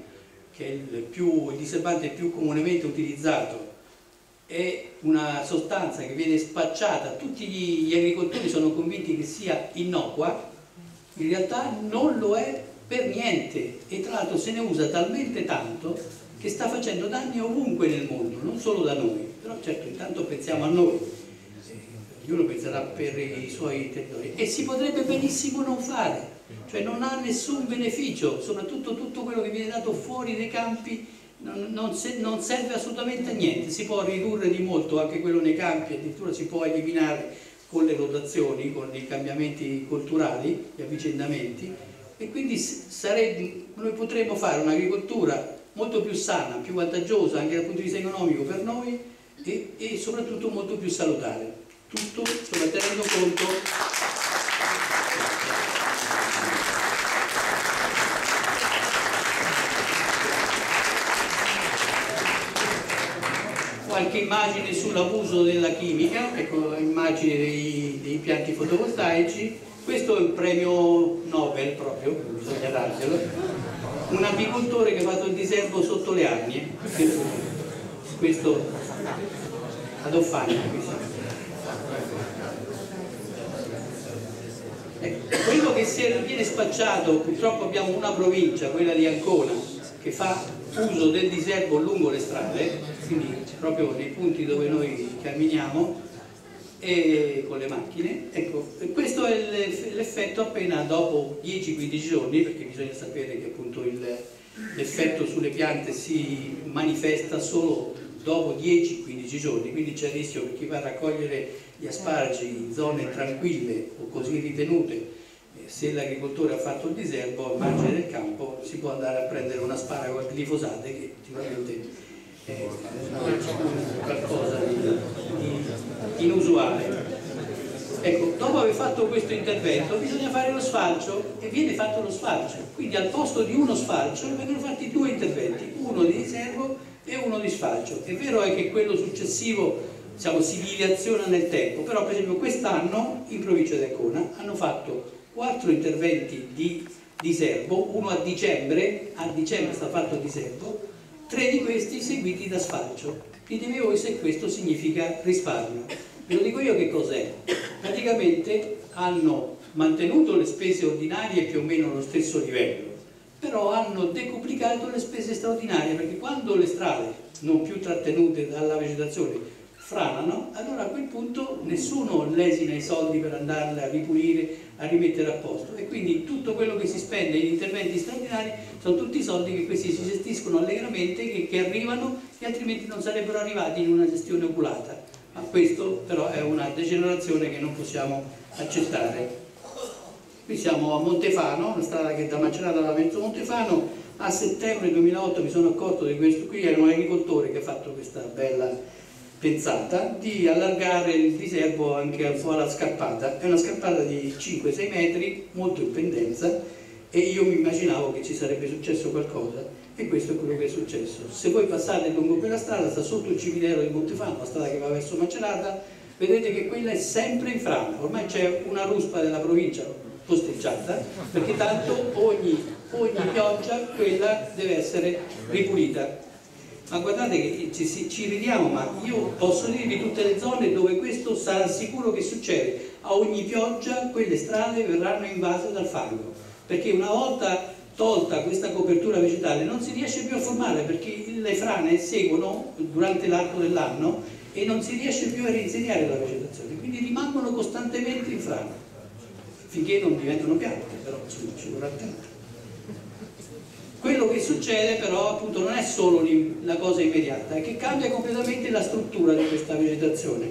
che è il, più, il diserbante più comunemente utilizzato, è una sostanza che viene spacciata, tutti gli agricoltori sono convinti che sia innocua, in realtà non lo è per niente. E tra l'altro se ne usa talmente tanto che sta facendo danni ovunque nel mondo, non solo da noi, però certo intanto pensiamo a noi, ognuno penserà per i suoi territori. E si potrebbe benissimo non fare, cioè non ha nessun beneficio, soprattutto tutto quello che viene dato fuori dai campi non, non, se, non serve assolutamente a niente, si può ridurre di molto anche quello nei campi, addirittura si può eliminare con le rotazioni, con i cambiamenti culturali, gli avvicendamenti e quindi sarebbe, noi potremmo fare un'agricoltura molto più sana, più vantaggiosa anche dal punto di vista economico per noi e, e soprattutto molto più salutare. Tutto insomma, tenendo conto qualche immagine sull'abuso della chimica, ecco immagini dei, dei pianti fotovoltaici, questo è il premio Nobel proprio, bisogna darglielo, un apicoltore che ha fatto il diserbo sotto le arnie, questo ad Offania. Ecco, quello che viene spacciato, purtroppo abbiamo una provincia, quella di Ancona, che fa uso del diserbo lungo le strade, quindi proprio nei punti dove noi camminiamo e con le macchine. Ecco, questo è l'effetto appena dopo 10-15 giorni, perché bisogna sapere che appunto l'effetto sulle piante si manifesta solo dopo 10-15 giorni, quindi c'è il rischio per chi va a raccogliere gli asparagi in zone tranquille o così ritenute se l'agricoltore ha fatto il diserbo al margine del campo si può andare a prendere un asparago al glifosate che sicuramente è qualcosa di, inusuale. Ecco, dopo aver fatto questo intervento bisogna fare lo sfalcio e viene fatto lo sfalcio, quindi al posto di uno sfalcio vengono fatti due interventi, uno di riservo e uno di sfalcio. È vero è che quello successivo diciamo, si dilaziona nel tempo, però per esempio quest'anno in provincia di Ancona hanno fatto quattro interventi di, serbo, uno a dicembre, a dicembre sta fatto di serbo, tre di questi seguiti da sfalcio. ditemi voi se questo significa risparmio. Ve lo dico io che cos'è. Praticamente hanno mantenuto le spese ordinarie più o meno allo stesso livello, però hanno decuplicato le spese straordinarie perché quando le strade non più trattenute dalla vegetazione franano, allora a quel punto nessuno lesina i soldi per andarle a ripulire, a rimettere a posto e quindi tutto quello che si spende in interventi straordinari sono tutti soldi che questi si gestiscono allegramente, che, che arrivano e altrimenti non sarebbero arrivati in una gestione oculata. Ma questo però è una degenerazione che non possiamo accettare. Qui siamo a Montefano, una strada che da Macerata va verso Montefano, a settembre 2008 mi sono accorto di questo, qui era un agricoltore che ha fatto questa bella pensata di allargare il diserbo anche alla scarpata. È una scarpata di 5-6 metri, molto in pendenza e io mi immaginavo che ci sarebbe successo qualcosa e questo è quello che è successo. Se voi passate lungo quella strada, sta sotto il cimitero di Montefano, la strada che va verso Macerata, vedete che quella è sempre in frana, ormai c'è una ruspa della provincia posteggiata perché tanto ogni, ogni pioggia quella deve essere ripulita ma guardate che ci, ci ridiamo, ma io posso dirvi tutte le zone dove questo sarà sicuro che succede. A ogni pioggia quelle strade verranno invase dal fango, perché una volta tolta questa copertura vegetale non si riesce più a formare perché le frane seguono durante l'arco dell'anno e non si riesce più a reinsegnare la vegetazione, quindi rimangono costantemente in frana, finché non diventano piante, però insomma ci vorrà tempo. Quello che succede però appunto non è solo la cosa immediata, è che cambia completamente la struttura di questa vegetazione.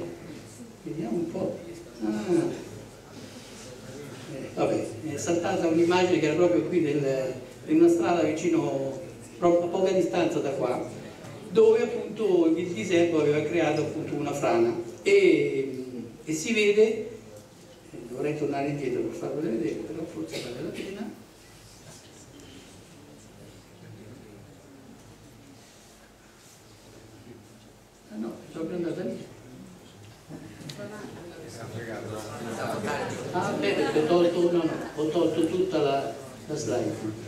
Vediamo un po'. Ah. Eh, vabbè, è saltata un'immagine che era proprio qui nel, in una strada vicino, a poca distanza da qua, dove appunto il diserbo aveva creato appunto una frana e, e si vede, eh, dovrei tornare indietro per farvelo vedere, però forse vale la pena. No, proprio andata via. Ah, beh, perché ho tolto, no, no, ho tolto tutta la, la slide.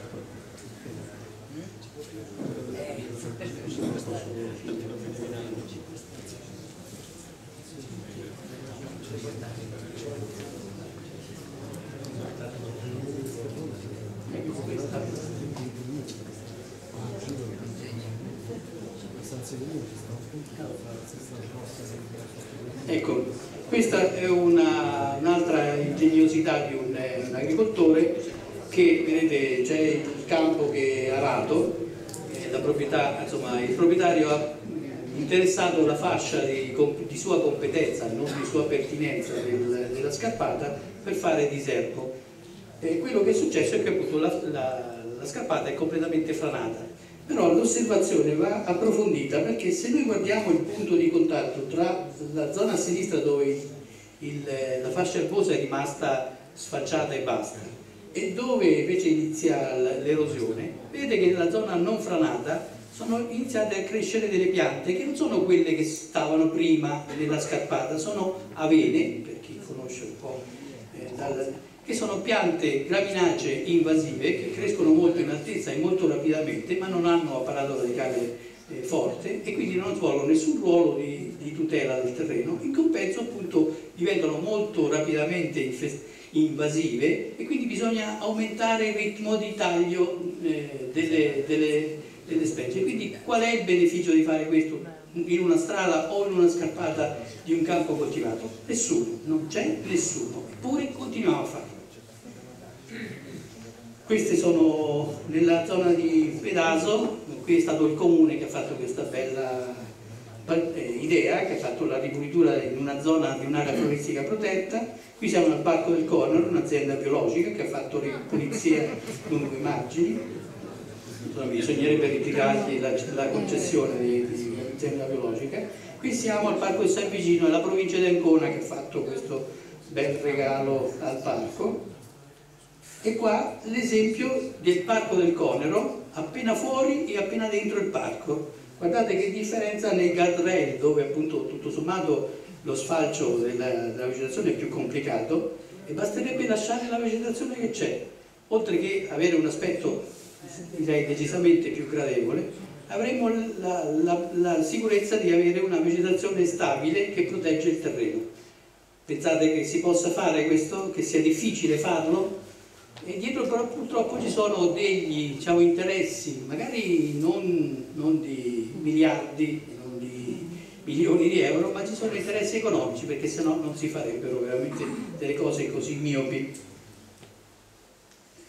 Questa. Ecco, questa è un'altra un ingegnosità di un, un, agricoltore che, vedete, c'è il campo che è arato, eh, proprietà, insomma, il proprietario ha interessato la fascia di, di sua competenza, non di sua pertinenza del, della scarpata, per fare diserbo. E quello che è successo è che appunto la, la, la scarpata è completamente franata però l'osservazione va approfondita perché se noi guardiamo il punto di contatto tra la zona a sinistra dove il, la fascia erbosa è rimasta sfacciata e basta e dove invece inizia l'erosione, vedete che nella zona non franata sono iniziate a crescere delle piante che non sono quelle che stavano prima nella scarpata, sono avene, per chi conosce un po' eh, dal, che sono piante graminacee invasive che crescono molto in altezza e molto rapidamente ma non hanno apparato radicale eh, forte e quindi non svolgono nessun ruolo di, di, tutela del terreno, in compenso appunto diventano molto rapidamente invasive e quindi bisogna aumentare il ritmo di taglio eh, delle, delle, delle specie. Quindi qual è il beneficio di fare questo in una strada o in una scarpata di un campo coltivato? Nessuno, non c'è nessuno, eppure continuiamo a farlo. Queste sono nella zona di Pedaso, qui è stato il comune che ha fatto questa bella eh, idea, che ha fatto la ripulitura in una zona di un'area floristica protetta. Qui siamo al Parco del Corner, un'azienda biologica che ha fatto ripulizia lungo i margini. Bisognerebbe ritirargli la, la concessione di, di un'azienda biologica. Qui siamo al Parco di San Vigino, è la provincia di Ancona che ha fatto questo bel regalo al parco e qua l'esempio del parco del Conero, appena fuori e appena dentro il parco. Guardate che differenza nei guardrail, dove appunto tutto sommato lo sfalcio della, della vegetazione è più complicato e basterebbe lasciare la vegetazione che c'è, oltre che avere un aspetto direi decisamente più gradevole, avremo la, la, la sicurezza di avere una vegetazione stabile che protegge il terreno. Pensate che si possa fare questo, che sia difficile farlo? E dietro però purtroppo ci sono degli diciamo, interessi, magari non, non di miliardi, non di milioni di euro, ma ci sono interessi economici, perché sennò non si farebbero veramente delle cose così miopi.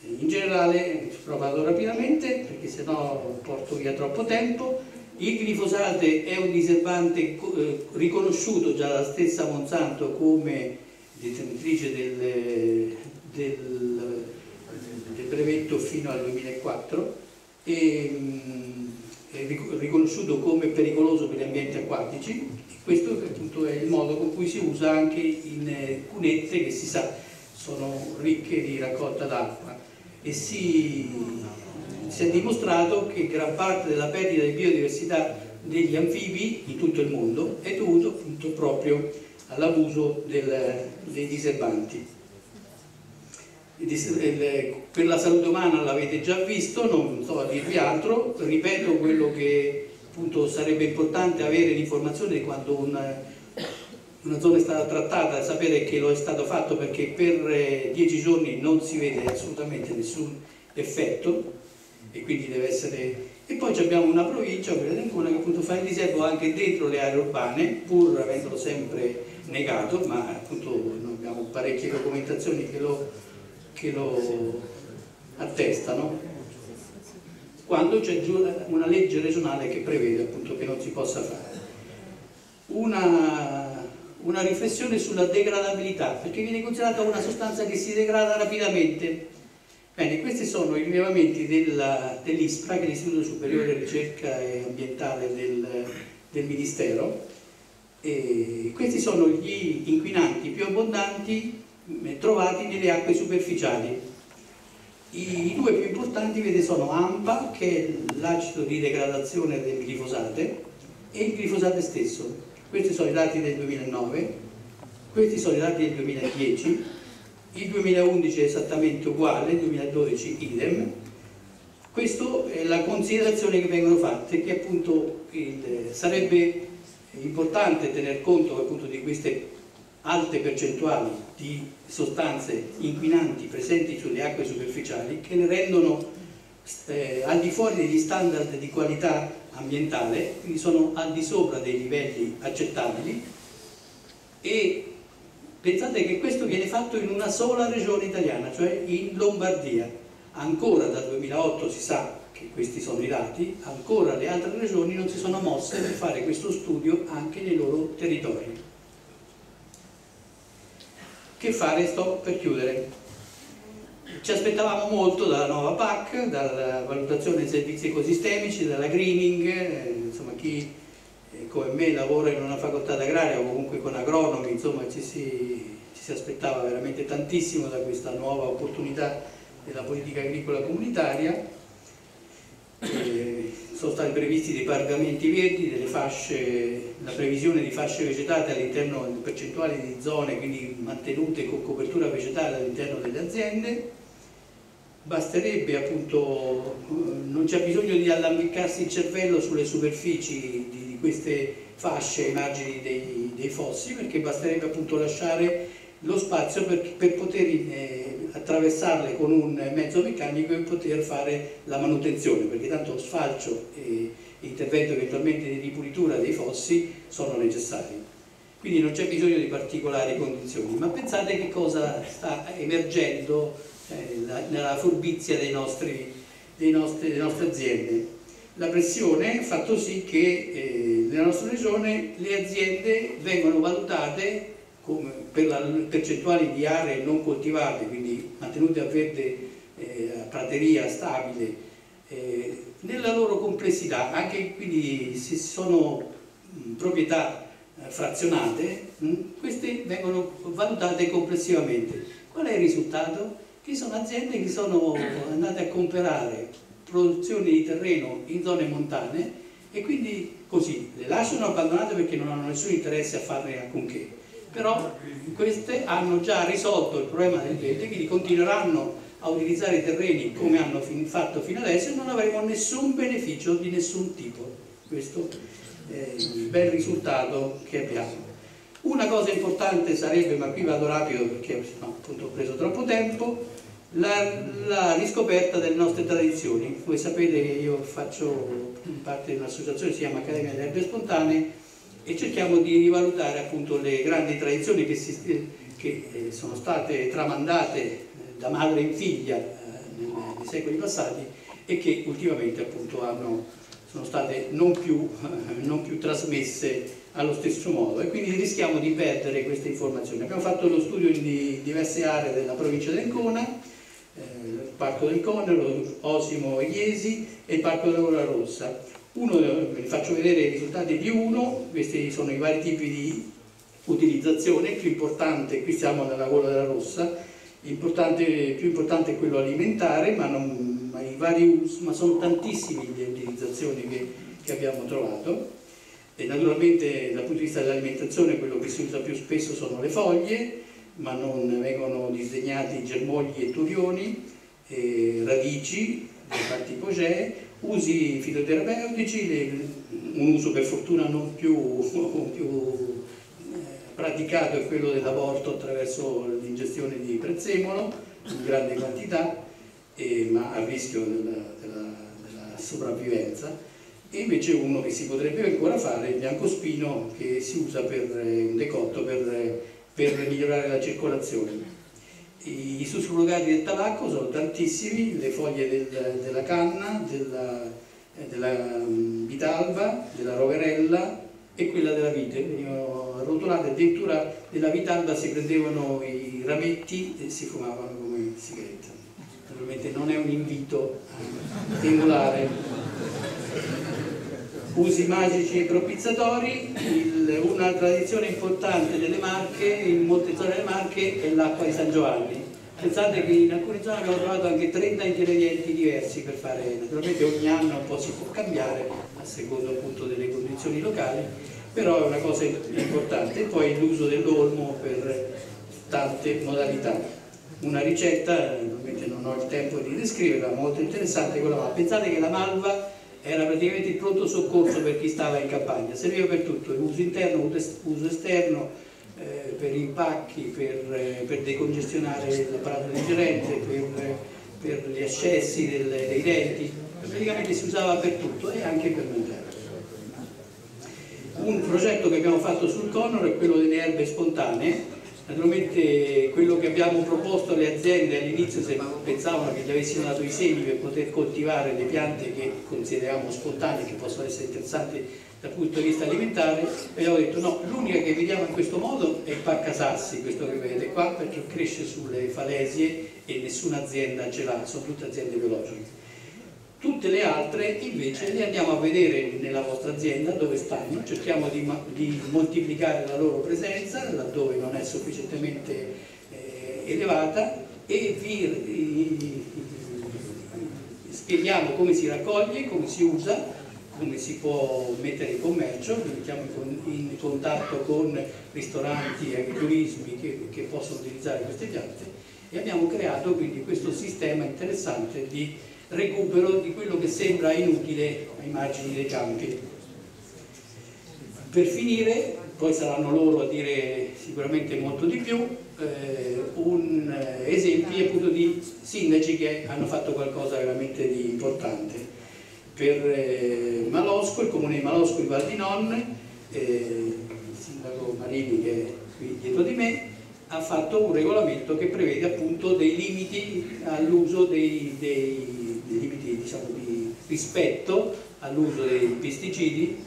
In generale, provato rapidamente, perché sennò porto via troppo tempo, il glifosate è un diserbante eh, riconosciuto già dalla stessa Monsanto come detentrice del, del brevetto fino al 2004 e mm, è riconosciuto come pericoloso per gli ambienti acquatici e questo appunto è il modo con cui si usa anche in eh, cunette che si sa sono ricche di raccolta d'acqua e si si è dimostrato che gran parte della perdita di biodiversità degli anfibi in tutto il mondo è dovuto appunto proprio all'abuso dei diserbanti. Per la salute umana l'avete già visto, non sto a dirvi altro, ripeto quello che appunto sarebbe importante avere l'informazione quando una, una zona è stata trattata, sapere che lo è stato fatto perché per eh, dieci giorni non si vede assolutamente nessun effetto e quindi deve essere... E poi abbiamo una provincia, quella di Ancona, che appunto fa il riservo anche dentro le aree urbane, pur avendolo sempre negato, ma appunto noi abbiamo parecchie documentazioni che lo, che lo attestano, quando c'è una legge regionale che prevede appunto che non si possa fare. Una, una riflessione sulla degradabilità, perché viene considerata una sostanza che si degrada rapidamente Bene, questi sono i rilevamenti dell'ISPRA, che è l'Istituto Superiore di Ricerca e Ambientale del, del Ministero. E questi sono gli inquinanti più abbondanti trovati nelle acque superficiali. I, due più importanti vede, sono AMPA, che è l'acido di degradazione del glifosate, e il glifosate stesso. Questi sono i dati del 2009, questi sono i dati del 2010 il 2011 è esattamente uguale, il 2012 idem, questa è la considerazione che vengono fatte, che appunto il, sarebbe importante tener conto appunto di queste alte percentuali di sostanze inquinanti presenti sulle acque superficiali che le rendono eh, al di fuori degli standard di qualità ambientale, quindi sono al di sopra dei livelli accettabili e Pensate che questo viene fatto in una sola regione italiana, cioè in Lombardia. Ancora dal 2008 si sa che questi sono i dati, ancora le altre regioni non si sono mosse per fare questo studio anche nei loro territori. Che fare? Sto per chiudere. Ci aspettavamo molto dalla nuova PAC, dalla valutazione dei servizi ecosistemici, dalla greening, eh, insomma chi come me lavora in una facoltà d'agraria o comunque con agronomi, insomma ci si, ci si aspettava veramente tantissimo da questa nuova opportunità della politica agricola comunitaria. Eh, sono stati previsti dei pagamenti verdi, delle fasce, la previsione di fasce vegetate all'interno di percentuali di zone, quindi mantenute con copertura vegetale all'interno delle aziende. Basterebbe appunto, non c'è bisogno di allambicarsi il cervello sulle superfici di queste fasce ai margini dei, dei, fossi perché basterebbe appunto lasciare lo spazio per, per poter eh, attraversarle con un mezzo meccanico e poter fare la manutenzione perché tanto sfalcio e intervento eventualmente di ripulitura dei fossi sono necessari. Quindi non c'è bisogno di particolari condizioni ma pensate che cosa sta emergendo eh, la, nella furbizia dei nostri, dei nostri, delle nostre aziende. La pressione ha fatto sì che eh, nella nostra regione le aziende vengono valutate per la percentuale di aree non coltivate, quindi mantenute a verde eh, a prateria stabile, eh, nella loro complessità, anche quindi se sono mh, proprietà eh, frazionate, mh, queste vengono valutate complessivamente. Qual è il risultato? Che sono aziende che sono andate a comprare produzioni di terreno in zone montane e quindi così le lasciano abbandonate perché non hanno nessun interesse a farne alcunché però queste hanno già risolto il problema del verde quindi continueranno a utilizzare i terreni come hanno fin fatto fino adesso non avremo nessun beneficio di nessun tipo. Questo è il bel risultato che abbiamo. Una cosa importante sarebbe, ma qui vado rapido perché no, appunto ho preso troppo tempo, la, la, riscoperta delle nostre tradizioni. Voi sapete che io faccio parte di un'associazione che si chiama Accademia delle Erbe Spontanee e cerchiamo di rivalutare appunto le grandi tradizioni che, si, che eh, sono state tramandate eh, da madre in figlia eh, nei secoli passati e che ultimamente appunto hanno, sono state non più, non più trasmesse allo stesso modo e quindi rischiamo di perdere queste informazioni. Abbiamo fatto lo studio in diverse aree della provincia di Ancona, eh, il Parco del Conero, Osimo Iesi e il Parco dell'Aurora Rossa. Uno, vi faccio vedere i risultati di uno, questi sono i vari tipi di utilizzazione, il più importante, qui siamo nella gola della rossa, importante, più importante è quello alimentare, ma, non, ma, vari, ma sono tantissime le utilizzazioni che, che abbiamo trovato. E naturalmente dal punto di vista dell'alimentazione quello che si usa più spesso sono le foglie, ma non vengono disdegnati germogli e turioni, e radici, le parti ipogee, usi fitoterapeutici, un uso per fortuna non più, più eh, praticato è quello dell'aborto attraverso l'ingestione di prezzemolo in grande quantità, eh, ma a rischio della, della, della sopravvivenza e invece uno che si potrebbe ancora fare è il biancospino che si usa per eh, un decotto per, per migliorare la circolazione. I sussurrogati del tabacco sono tantissimi, le foglie del, della canna, della, eh, della um, vitalba, della roverella e quella della vite, venivano arrotolate, addirittura della vitalba si prendevano i rametti e si fumavano come sigaretta. Naturalmente non è un invito a emulare usi magici propizzatori, il, una tradizione importante delle Marche, in molte zone delle Marche, è l'acqua di San Giovanni. Pensate che in alcune zone abbiamo trovato anche 30 ingredienti diversi per fare, naturalmente ogni anno un po' si può cambiare a seconda appunto delle condizioni locali, però è una cosa importante. E poi l'uso dell'olmo per tante modalità. Una ricetta, naturalmente non ho il tempo di descriverla, molto interessante quella, ma pensate che la malva era praticamente il pronto soccorso per chi stava in campagna, serviva per tutto, uso interno, uso esterno, eh, per impacchi, per, eh, per decongestionare l'apparato digerente, per, per, gli accessi del, dei denti, praticamente si usava per tutto e anche per mangiare. Un progetto che abbiamo fatto sul Conor è quello delle erbe spontanee, Naturalmente quello che abbiamo proposto alle aziende all'inizio pensavano che gli avessimo dato i semi per poter coltivare le piante che consideriamo spontanee, che possono essere interessanti dal punto di vista alimentare, abbiamo detto no, l'unica che vediamo in questo modo è il paccasassi, questo che vedete qua, perché cresce sulle falesie e nessuna azienda ce l'ha, sono tutte aziende biologiche. Tutte le altre invece le andiamo a vedere nella vostra azienda dove stanno, cerchiamo di, di moltiplicare la loro presenza laddove non è sufficientemente eh, elevata e vi spieghiamo come si raccoglie, come si usa, come si può mettere in commercio, vi mettiamo in, contatto con ristoranti e agriturismi che, che possono utilizzare queste piante. E abbiamo creato quindi questo sistema interessante di recupero di quello che sembra inutile ai margini dei campi. Per finire, poi saranno loro a dire sicuramente molto di più, eh, un eh, esempi appunto di sindaci che hanno fatto qualcosa veramente di importante. Per eh, Malosco, il comune di Malosco di Val di Non, eh, il sindaco Marini che è qui dietro di me, ha fatto un regolamento che prevede appunto dei limiti all'uso dei, dei dei limiti diciamo, di rispetto all'uso dei pesticidi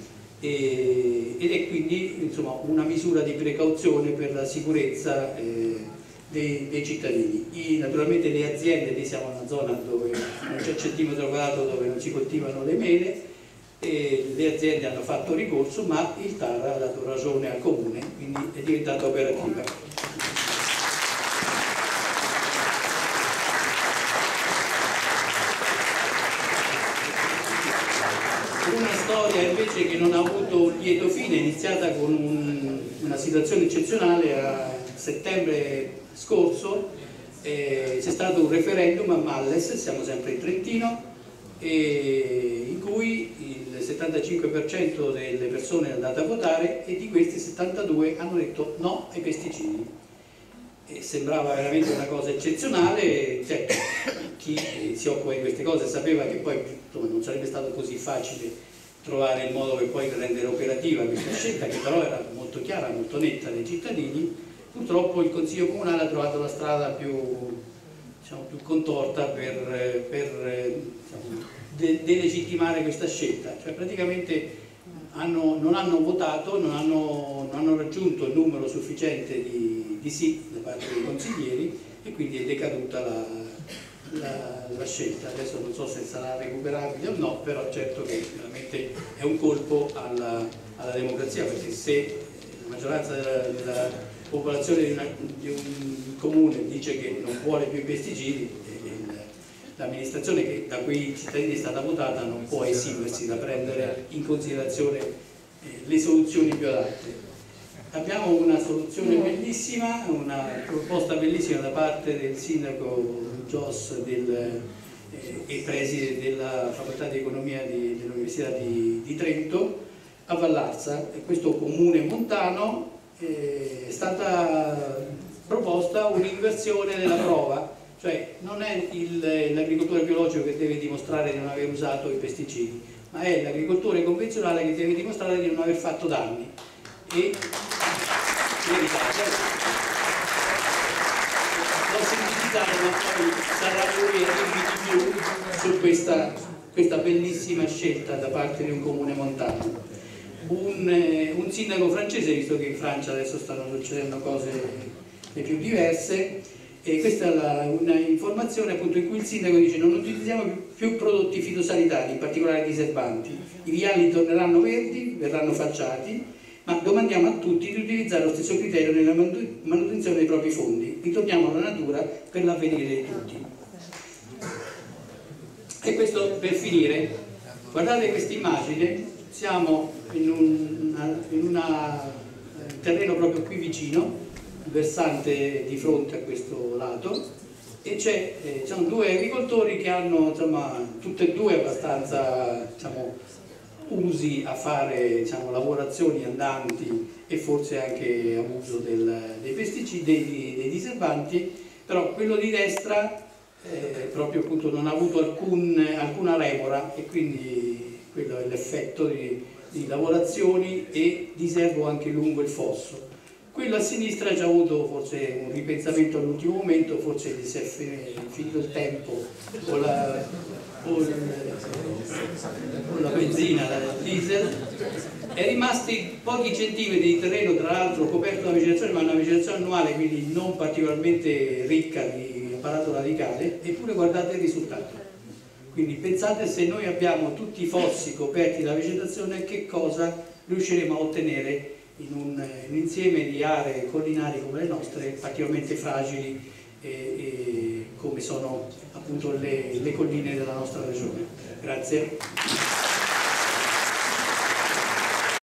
e, ed è quindi insomma, una misura di precauzione per la sicurezza eh, dei, dei, cittadini. I, naturalmente le aziende, noi siamo in una zona dove non c'è centimetro quadrato dove non si coltivano le mele, le aziende hanno fatto ricorso ma il TAR ha dato ragione al comune, quindi è diventata operativa. Invece che non ha avuto un lieto fine, iniziata con un, una situazione eccezionale a settembre scorso, eh, c'è stato un referendum a Malles, siamo sempre in Trentino, eh, in cui il 75% delle persone è andato a votare e di questi 72 hanno detto no ai pesticidi. E sembrava veramente una cosa eccezionale, cioè, chi si occupa di queste cose sapeva che poi non sarebbe stato così facile trovare il modo per poi rendere operativa questa scelta che però era molto chiara, molto netta dai cittadini, purtroppo il Consiglio Comunale ha trovato la strada più, diciamo, più contorta per, per diciamo, de delegittimare questa scelta, cioè praticamente hanno, non hanno votato, non hanno, non hanno, raggiunto il numero sufficiente di, di sì da parte dei consiglieri e quindi è decaduta la, la, la, scelta. Adesso non so se sarà recuperabile o no, però certo che veramente è un colpo alla, alla democrazia, perché se la maggioranza della, della popolazione di, una, di, un comune dice che non vuole più i pesticidi, l'amministrazione che da cui i cittadini è stata votata non può esimersi da prendere in considerazione eh, le soluzioni più adatte. Abbiamo una soluzione bellissima, una proposta bellissima da parte del sindaco Gios del, eh, e preside della facoltà di economia dell'Università di, di, Trento a Vallarza. questo comune montano eh, è stata proposta un'inversione della prova, cioè non è l'agricoltore biologico che deve dimostrare di non aver usato i pesticidi, ma è l'agricoltore convenzionale che deve dimostrare di non aver fatto danni. E, ma poi sarà lui a dirvi di più su questa, questa, bellissima scelta da parte di un comune montano. Un, eh, un sindaco francese, visto che in Francia adesso stanno succedendo cose le più diverse, e questa è un'informazione appunto in cui il sindaco dice non utilizziamo più prodotti fitosanitari, in particolare diserbanti, i viali torneranno verdi, verranno facciati, ma domandiamo a tutti di utilizzare lo stesso criterio nella manutenzione dei propri fondi. Ritorniamo alla natura per l'avvenire di tutti. E questo per finire, guardate questa immagine, siamo in un una, eh, terreno proprio qui vicino, versante di fronte a questo lato, e c'è, eh, sono due agricoltori che hanno insomma, tutte e due abbastanza diciamo, usi a fare diciamo, lavorazioni andanti e forse anche abuso del, dei pesticidi, dei, dei, diserbanti, però quello di destra eh, proprio appunto non ha avuto alcun, alcuna remora e quindi quello è l'effetto di, di lavorazioni e diservo anche lungo il fosso. Quello a sinistra ha già avuto forse un ripensamento all'ultimo momento, forse gli si è finito il tempo o la, o la benzina, la diesel, è rimasti pochi centimetri di terreno, tra l'altro coperto da vegetazione, ma una vegetazione annuale, quindi non particolarmente ricca di apparato radicale, eppure guardate il risultato. Quindi pensate se noi abbiamo tutti i fossi coperti da vegetazione che cosa riusciremo a ottenere in un, un insieme di aree collinari come le nostre particolarmente fragili e, e come sono appunto le, le colline della nostra regione. Grazie.